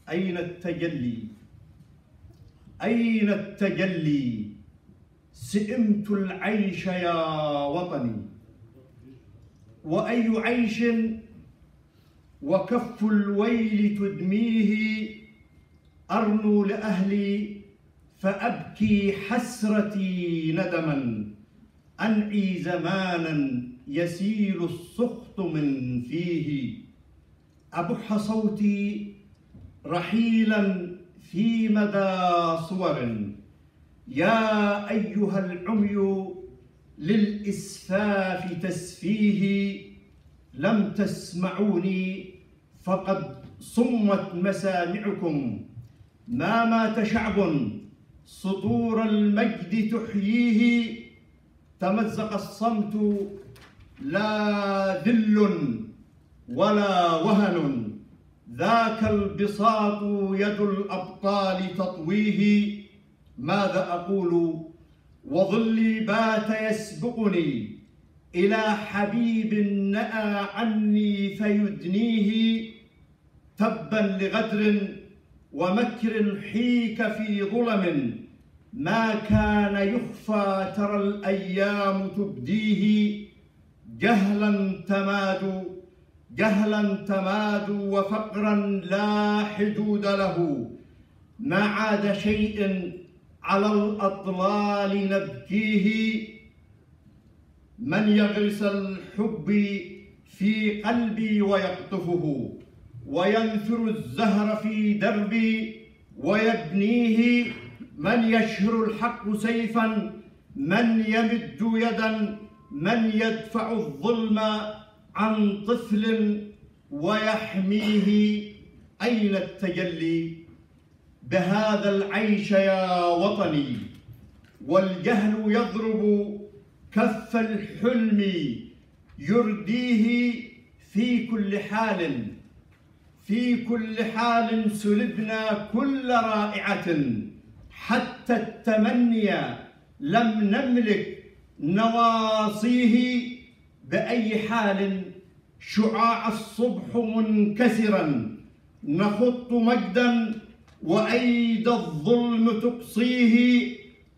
أين التجلي؟ أين التجلي؟ سئمت العيش يا وطني. وأي عيش وكف الويل تدميه أرنو لأهلي فأبكي حسرتي ندما أنعي زمانا يسيل السخط من فيه. أبح صوتي رحيلا في مدى صور. يا أيها العمي للإسفاف تسفيه لم تسمعوني فقد صمت مسامعكم. ما مات شعب سطور المجد تحييه. تمزق الصمت لا ذل ولا وهن. ذاك البساط يد الأبطال تطويه. ماذا أقول؟ وظلي بات يسبقني. إلى حبيب نأى عني فيدنيه تبا لغدر ومكر حيك في ظلم ما كان يخفى ترى الأيام تبديه جهلا تمادوا جهلا تمادوا وفقرا لا حدود له ما عاد شيء على الأطلال نبكيه من يغرس الحب في قلبي ويقطفه وينثر الزهر في دربي ويبنيه من يشهر الحق سيفا من يمد يدا من يدفع الظلم عن طفل ويحميه أين التجلي؟ بهذا العيش يا وطني والجهل يضرب كف الحلم يرديه في كل حال. في كل حال سلبنا كل رائعة. حتى التمني لم نملك نواصيه بأي حال. شعاع الصبح منكسرا. نخط مجدا وأيد الظلم تقصيه.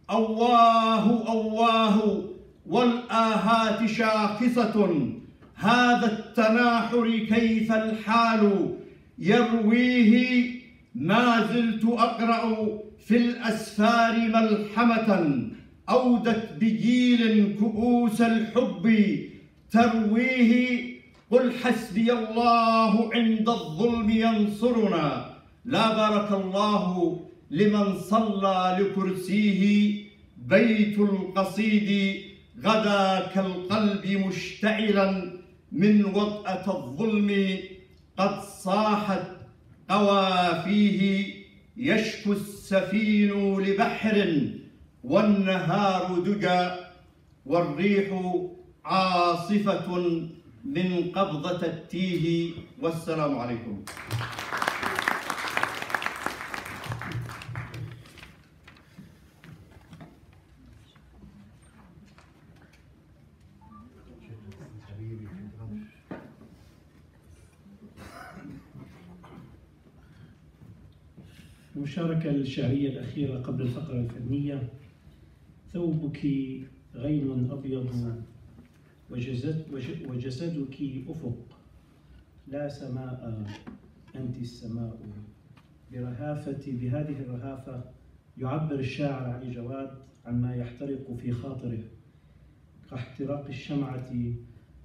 أواه أواه والآهات شاخصة. هذا التناحر كيف الحال؟ يرويه ما زلت أقرأ في الأسفار ملحمة أودت بجيل كؤوس الحب ترويه قل حسبي الله عند الظلم ينصرنا لا بارك الله لمن صلى لكرسيه بيت القصيد غدا كالقلب مشتعلا من وطأة الظلم قد صاحت قوافيه يشكو السفين لبحر والنهار دجى والريح عاصفة من قبضة التيه والسلام عليكم. المشاركة الشعرية الأخيرة قبل الفقرة الفنية. ثوبك غيم أبيض وجسد وج- وجسدك أفق. لا سماء أنت السماء. برهافة بهذه الرهافة يعبر الشاعر علي جواد عن ما يحترق في خاطره كاحتراق الشمعة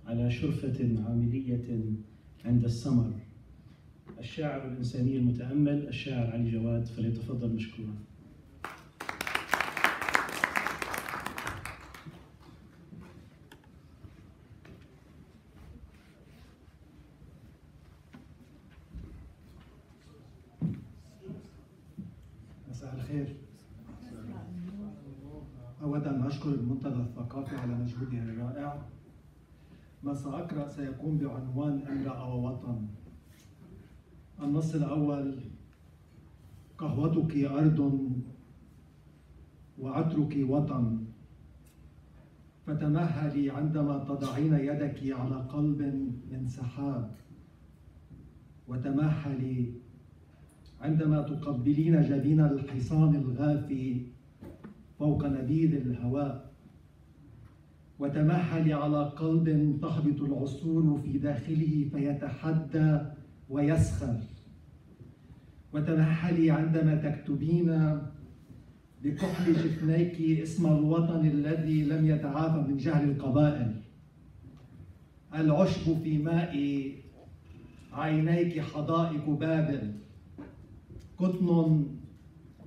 على شرفة عاملية عند السمر. الشاعر الإنساني المتأمل الشاعر علي جواد فليتفضل مشكورا. مساء الخير. أن أشكر المنتدى الثقافي على مجهوده الرائع. ما سأقرأ سيكون بعنوان امرأة ووطن النص الأول قهوتك أرض وعطرك وطن. فتمهلي عندما تضعين يدك على قلب من سحاب. وتمهلي عندما تقبلين جبين الحصان الغافي فوق نبيذ الهواء. وتمهلي على قلب تهبط العصور في داخله فيتحدى ويسخر وتمهلي عندما تكتبين بكحل جفنيك اسم الوطن الذي لم يتعافى من جهل القبائل. العشب في ماء عينيك حدائق بابل. قطن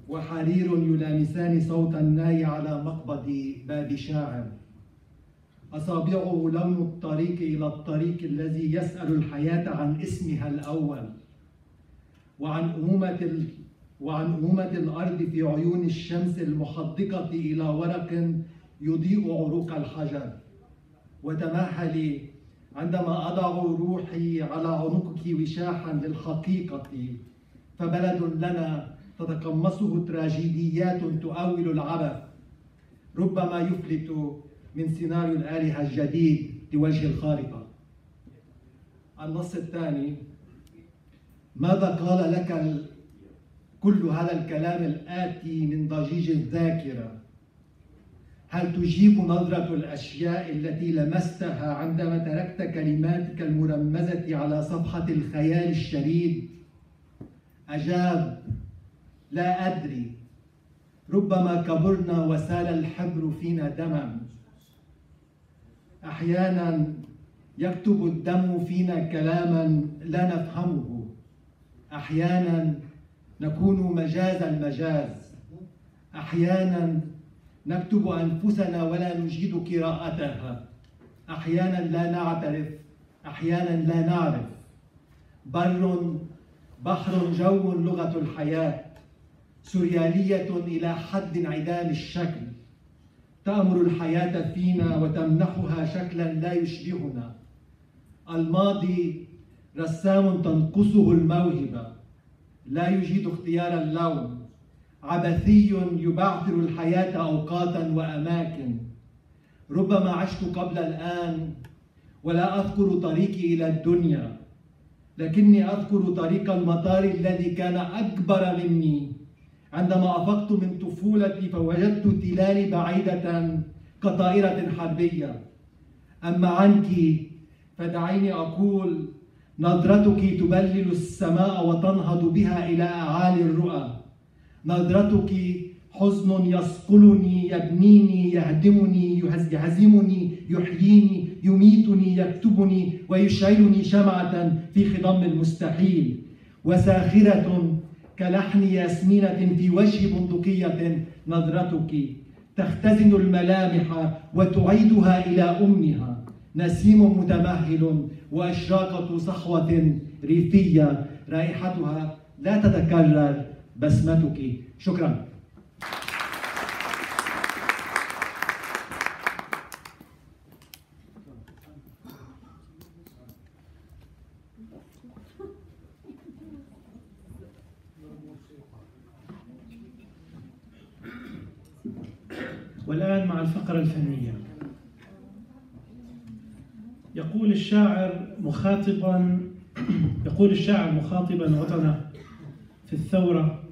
وحرير يلامسان صوت الناي على مقبض باب شاعر. أصابعه لون الطريق إلى الطريق الذي يسأل الحياة عن اسمها الأول وعن أمومة. وعن أمومة الأرض في عيون الشمس المحدقة إلى ورق يضيء عروق الحجر وتمهلي عندما أضع روحي على عنقك وشاحا للحقيقة فبلد لنا تتقمصه تراجيديات تؤول العبث ربما يفلت من سيناريو الآلهة الجديد لوجه الخارطة النص الثاني ماذا قال لك. كل هذا الكلام الآتي من ضجيج الذاكرة؟ هل تجيب نظرة الأشياء التي لمستها عندما تركت كلماتك المرمزة على صفحة الخيال الشريد أجاب لا أدري. ربما كبرنا وسال الحبر فينا دما. أحيانا يكتب الدم فينا كلاما لا نفهمه. أحيانا نكون مجاز المجاز. أحيانا نكتب أنفسنا ولا نجيد قراءتها. أحيانا لا نعترف. أحيانا لا نعرف. بر بحر جو لغة الحياة. سريالية إلى حد انعدام الشكل. تأمر الحياة فينا وتمنحها شكلا لا يشبهنا. الماضي رسام تنقصه الموهبة. لا يجيد اختيار اللون. عبثي يبعثر الحياة أوقاتا وأماكن. ربما عشت قبل الآن ولا أذكر طريقي إلى الدنيا. لكني أذكر طريق المطار الذي كان أكبر مني. عندما أفقت من طفولتي فوجدت تلالي بعيدة كطائرة حربية. أما عنك فدعيني أقول نظرتك تبلل السماء وتنهض بها إلى أعالي الرؤى. نظرتك حزن يصقلني يبنيني يهدمني يهزمني يحييني يميتني يكتبني ويشعلني شمعة في خضم المستحيل. وساخرة كلحن ياسمينة في وجه بندقية نظرتك. تختزن الملامح وتعيدها إلى أمها. نسيم متمهل وأشراقة صحوة ريفية. رائحتها لا تتكرر بسمتك. شكرا والآن مع الفقرة الفنية يقول الشاعر مخاطبا يقول الشاعر مخاطبا وطنه في الثورة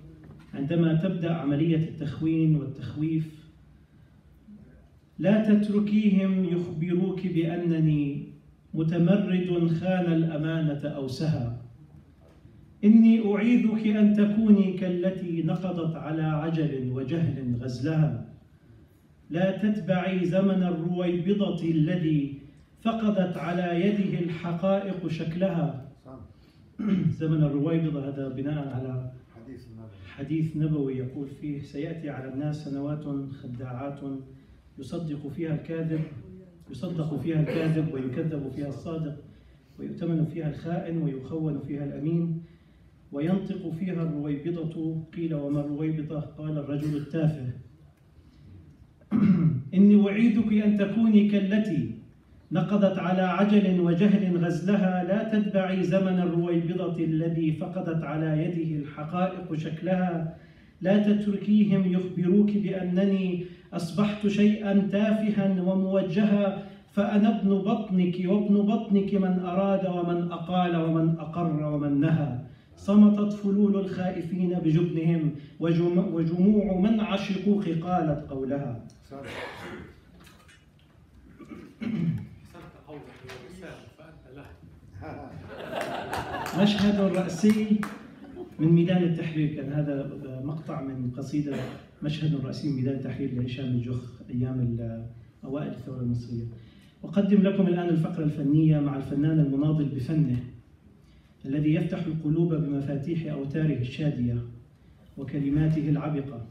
عندما تبدأ عملية التخوين والتخويف لا تتركيهم يخبروك بأنني متمرد خان الأمانة أو سهى إني أعيذك أن تكوني كالتي نقضت على عجل وجهل غزلها. لا تتبعي زمن الرويبضة الذي فقدت على يده الحقائق شكلها. زمن الرويبضة هذا بناء على حديث نبوي يقول فيه سيأتي على الناس سنوات خداعات يصدق فيها الكاذب يصدق فيها الكاذب ويكذب فيها الصادق ويؤتمن فيها الخائن ويخون فيها الأمين وينطق فيها الرويبضة. قيل وما الرويبضة؟ قال الرجل التافه. إني أعيذك أن تكوني كالتي نقضت على عجل وجهل غزلها لا تتبعي زمن الرويبضة الذي فقدت على يده الحقائق شكلها. لا تتركيهم يخبروك بأنني أصبحت شيئا تافها وموجها فأنا ابن بطنك وابن بطنك من أراد ومن أقال ومن أقر ومن نهى. صمتت فلول الخائفين بجبنهم وجم- وجموع من عشقوك قالت قولها أحسنت قولك ورسالة فأنت له مشهد رأسي من ميدان التحرير كان هذا مقطع من قصيدة مشهد رأسي من ميدان التحرير لهشام الجخ أيام أوائل الثورة المصرية. أقدم لكم الآن الفقرة الفنية مع الفنان المناضل بفنه الذي يفتح القلوب بمفاتيح أوتاره الشادية وكلماته العبقة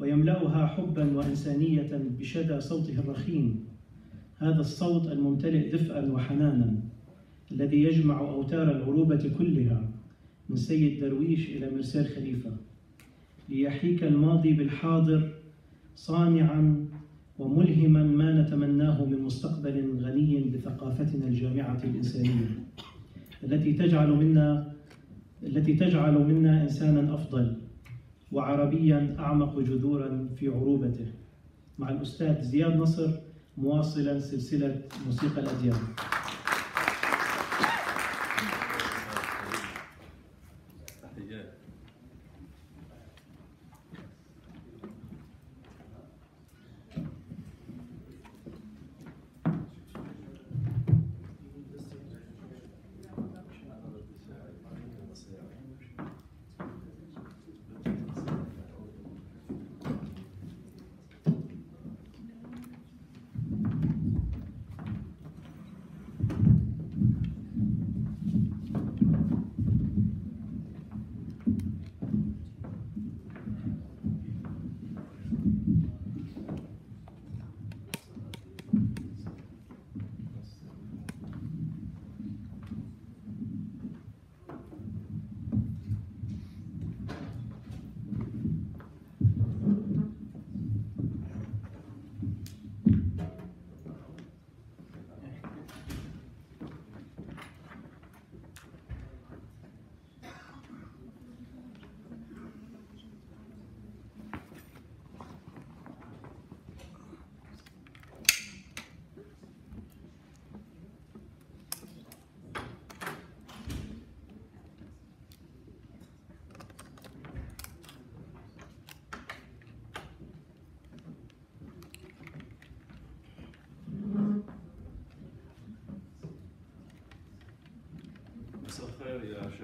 ويملأها حبا وإنسانية بشدى صوته الرخيم. هذا الصوت الممتلئ دفئا وحنانا. الذي يجمع أوتار العروبة كلها من سيد درويش إلى مرسال خليفة ليحيك الماضي بالحاضر صانعا وملهما ما نتمناه من مستقبل غني بثقافتنا الجامعة الإنسانية التي تجعل منا التي تجعل منا إنسانا أفضل وعربيا أعمق جذورا في عروبته. مع الأستاذ زياد نصر مواصلا سلسلة موسيقى الأديان.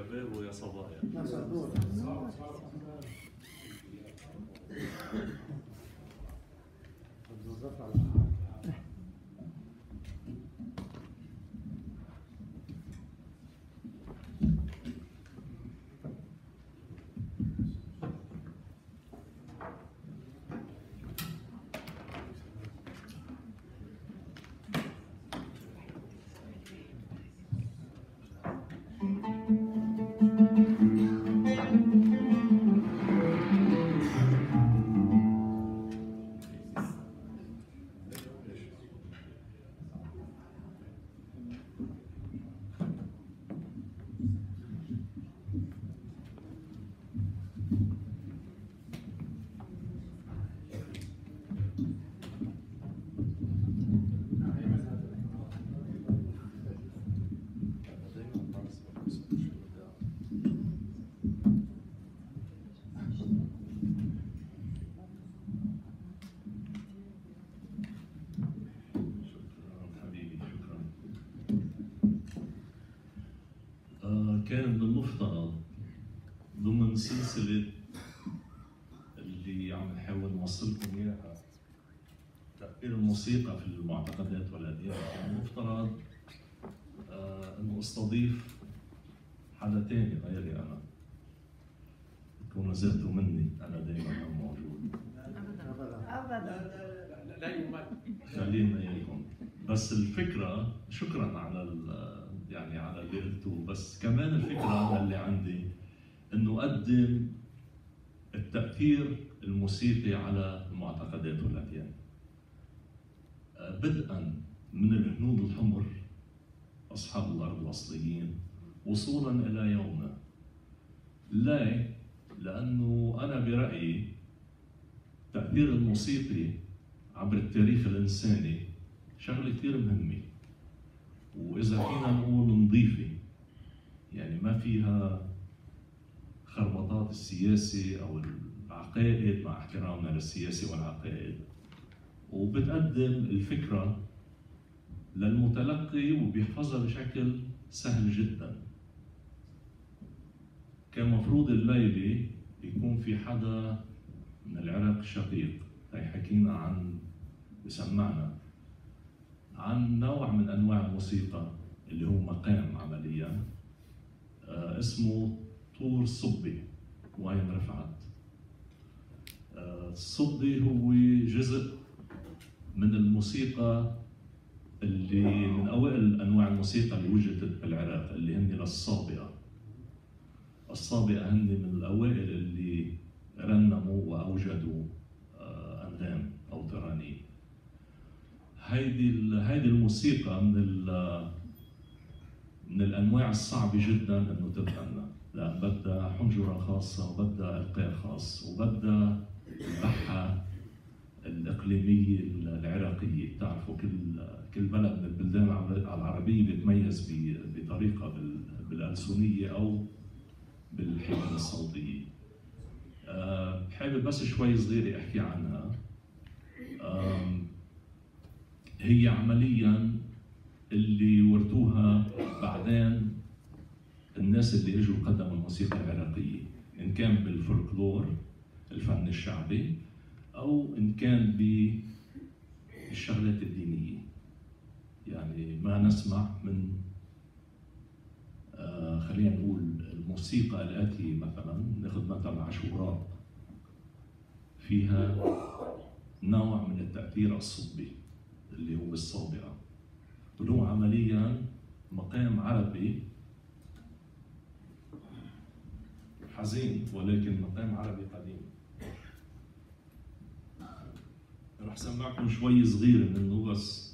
شباب ويا صبايا. كان من المفترض ضمن سلسلة اللي عم نحاول نوصلكم إياها تأثير الموسيقى في المعتقدات والأديان كان المفترض آه إنه استضيف حدا تاني غيري أنا تكونوا زهقتوا مني أنا دايما موجود خلينا اياكم بس الفكرة شكرا على يعني على اللي قلتوه بس كمان الفكرة اللي عندي إنه أقدم التأثير الموسيقي على المعتقدات والاديان آه، بدءا من الهنود الحمر أصحاب الأرض الاصليين وصولا إلى يومنا. ليه؟ لأنه أنا برأيي التاثير الموسيقي عبر التاريخ الإنساني شغلة كثير مهمة. وإذا فينا نقول نظيفة يعني ما فيها خربطات السياسة أو العقائد مع احترامنا للسياسة والعقائد. وبتقدم الفكرة للمتلقي وبيحفظها بشكل سهل جدا. كان مفروض الليلة يكون في حدا من العراق الشقيق هي حكينا عن بسمعنا. عن نوع من أنواع الموسيقى اللي هو مقام عمليا آه اسمه طور صبي وين رفعت. آه الصبي هو جزء من الموسيقى اللي من أوائل أنواع الموسيقى اللي وجدت بالعراق اللي هن للصابئه الصابئة هن من الأوائل اللي رنموا وأوجدوا آه، أنغام أو ترانيم. هيدي هيدي الموسيقى من من الأنواع الصعبة جدا إنه تتغنى لأن بدها حنجرة خاصة وبدها إلقاء خاص وبدها البحة الإقليمية العراقية. بتعرفوا كل كل بلد من البلدان العر- العربية بيتميز ب- بطريقة بال- بالألسنية أو بالحمل الصوتيه آه، حابب بس شوي صغيرة أحكي عنها. هي عمليا اللي ورثوها بعدين الناس اللي إجوا قدموا الموسيقى العراقية إن كان بالفولكلور الفن الشعبي أو إن كان بالشغلات الدينية. يعني ما نسمع من آه، خلينا نقول الموسيقى الآتية مثلا ناخذ مثلا عاشوراء. فيها نوع من التأثير الصبي. اللي هو الصابئة واللي هو عمليا مقام عربي. حزين ولكن مقام عربي قديم. رح سمعكم شوي صغيرة منه بس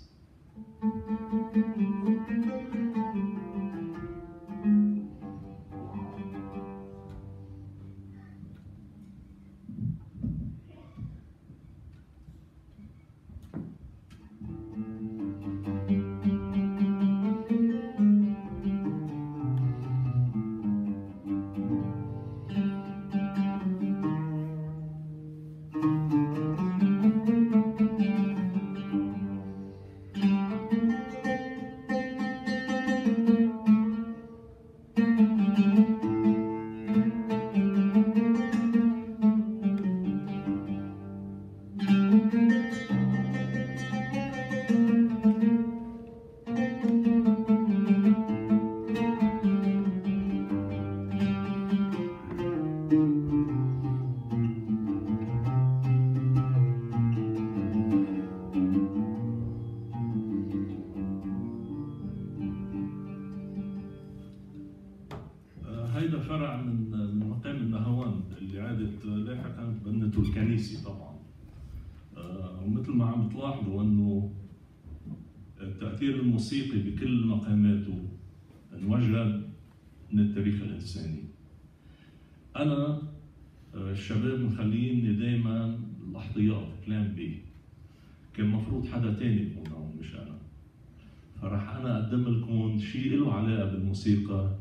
أقدم لكم شيء له علاقة بالموسيقى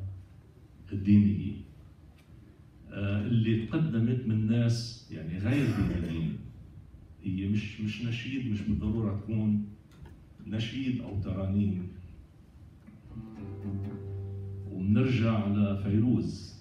الدينية. آه، اللي تقدمت من ناس يعني غير دينيين. هي مش مش نشيد مش بالضرورة تكون نشيد أو ترانيم. ومن بنرجع لفيروز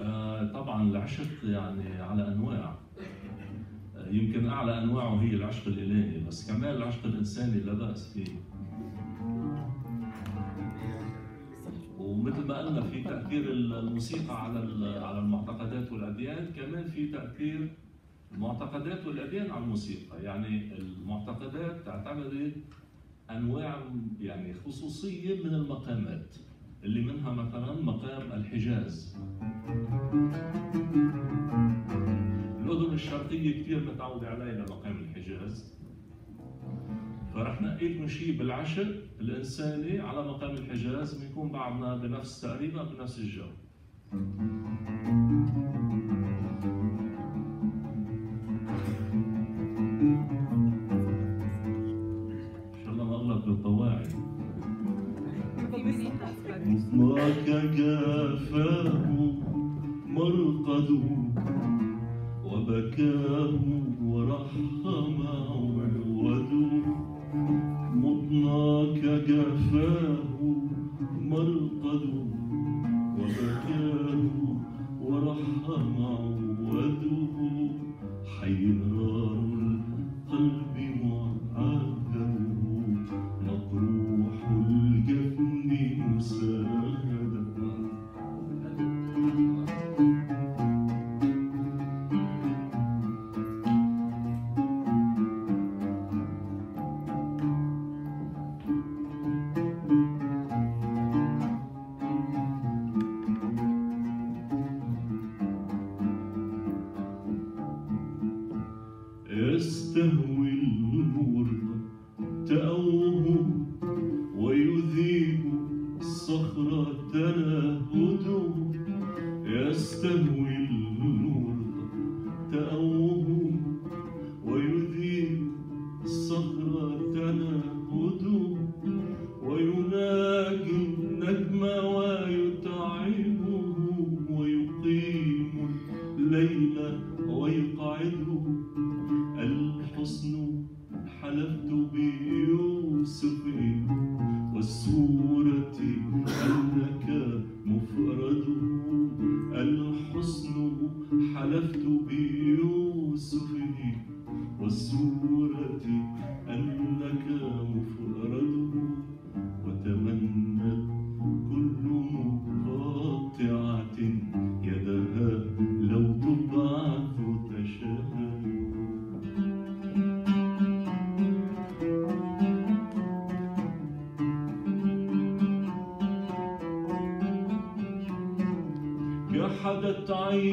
آه، طبعا العشق يعني على أنواع. آه، يمكن أعلى أنواعه هي العشق الإلهي بس كمان العشق الإنساني لا بأس فيه. ومثل ما قلنا في تأثير الموسيقى على على المعتقدات والأديان كمان في تأثير المعتقدات والاديان على الموسيقى. يعني المعتقدات تعتمد أنواع يعني خصوصية من المقامات اللي منها مثلا مقام الحجاز. الأردن الشرقية كثير متعودة عليها مقام الحجاز. فرح نقي لكم شيء بالعشق الإنساني على مقام الحجاز بنكون بعضنا بنفس تقريبا بنفس الجو. معك جافاه مرقد وبكاه ورحم عود مضناك جافاه مرقد وبكاه ورحم عوده حيران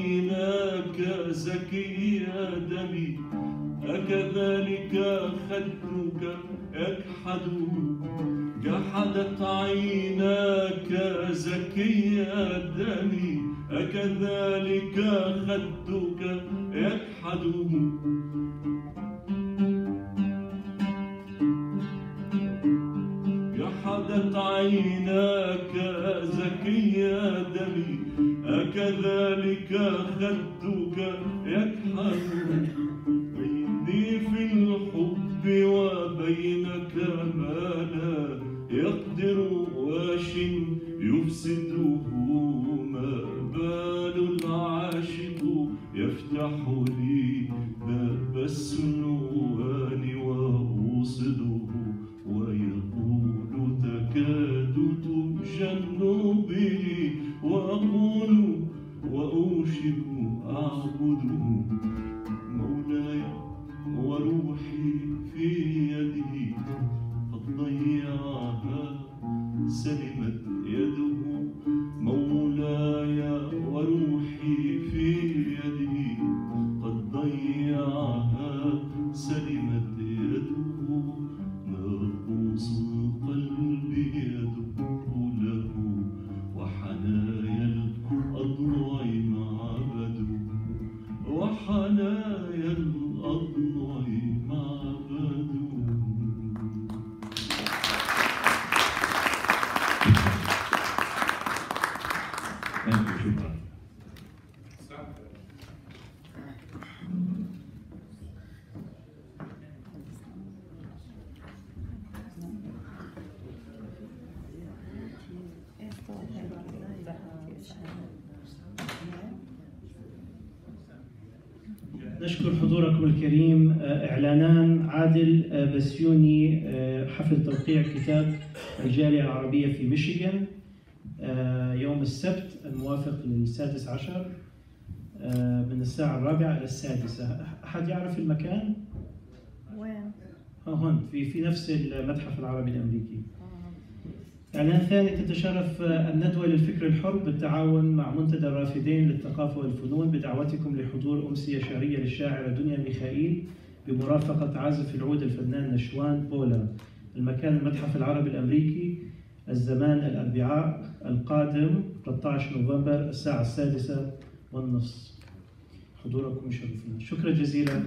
عيناك زكي دمي أكذلك خدك يكحد جحدت عيناك زكي دمي أكذلك خدك يكحد جحدت عيناك زكي دمي أكذلك خدك يكحل. بيني في الحب وبينك ما لا يقدر واش يفسده with توقيع كتاب الجالية العربية في ميشيغان آه، يوم السبت الموافق للسادس عشر آه، من الساعة الرابعة إلى السادسة. أحد يعرف المكان؟ وين؟ هون في في نفس المتحف العربي الأمريكي. إعلان ثاني تتشرف الندوة للفكر الحر بالتعاون مع منتدى الرافدين للثقافة والفنون. بدعوتكم لحضور أمسية شعرية للشاعرة دنيا ميخائيل بمرافقة عازف العود الفنان نشوان بولا. المكان المتحف العربي الأمريكي الزمان الأربعاء القادم 13 نوفمبر الساعة السادسة والنصف. حضوركم يشرفنا شكرا جزيلا.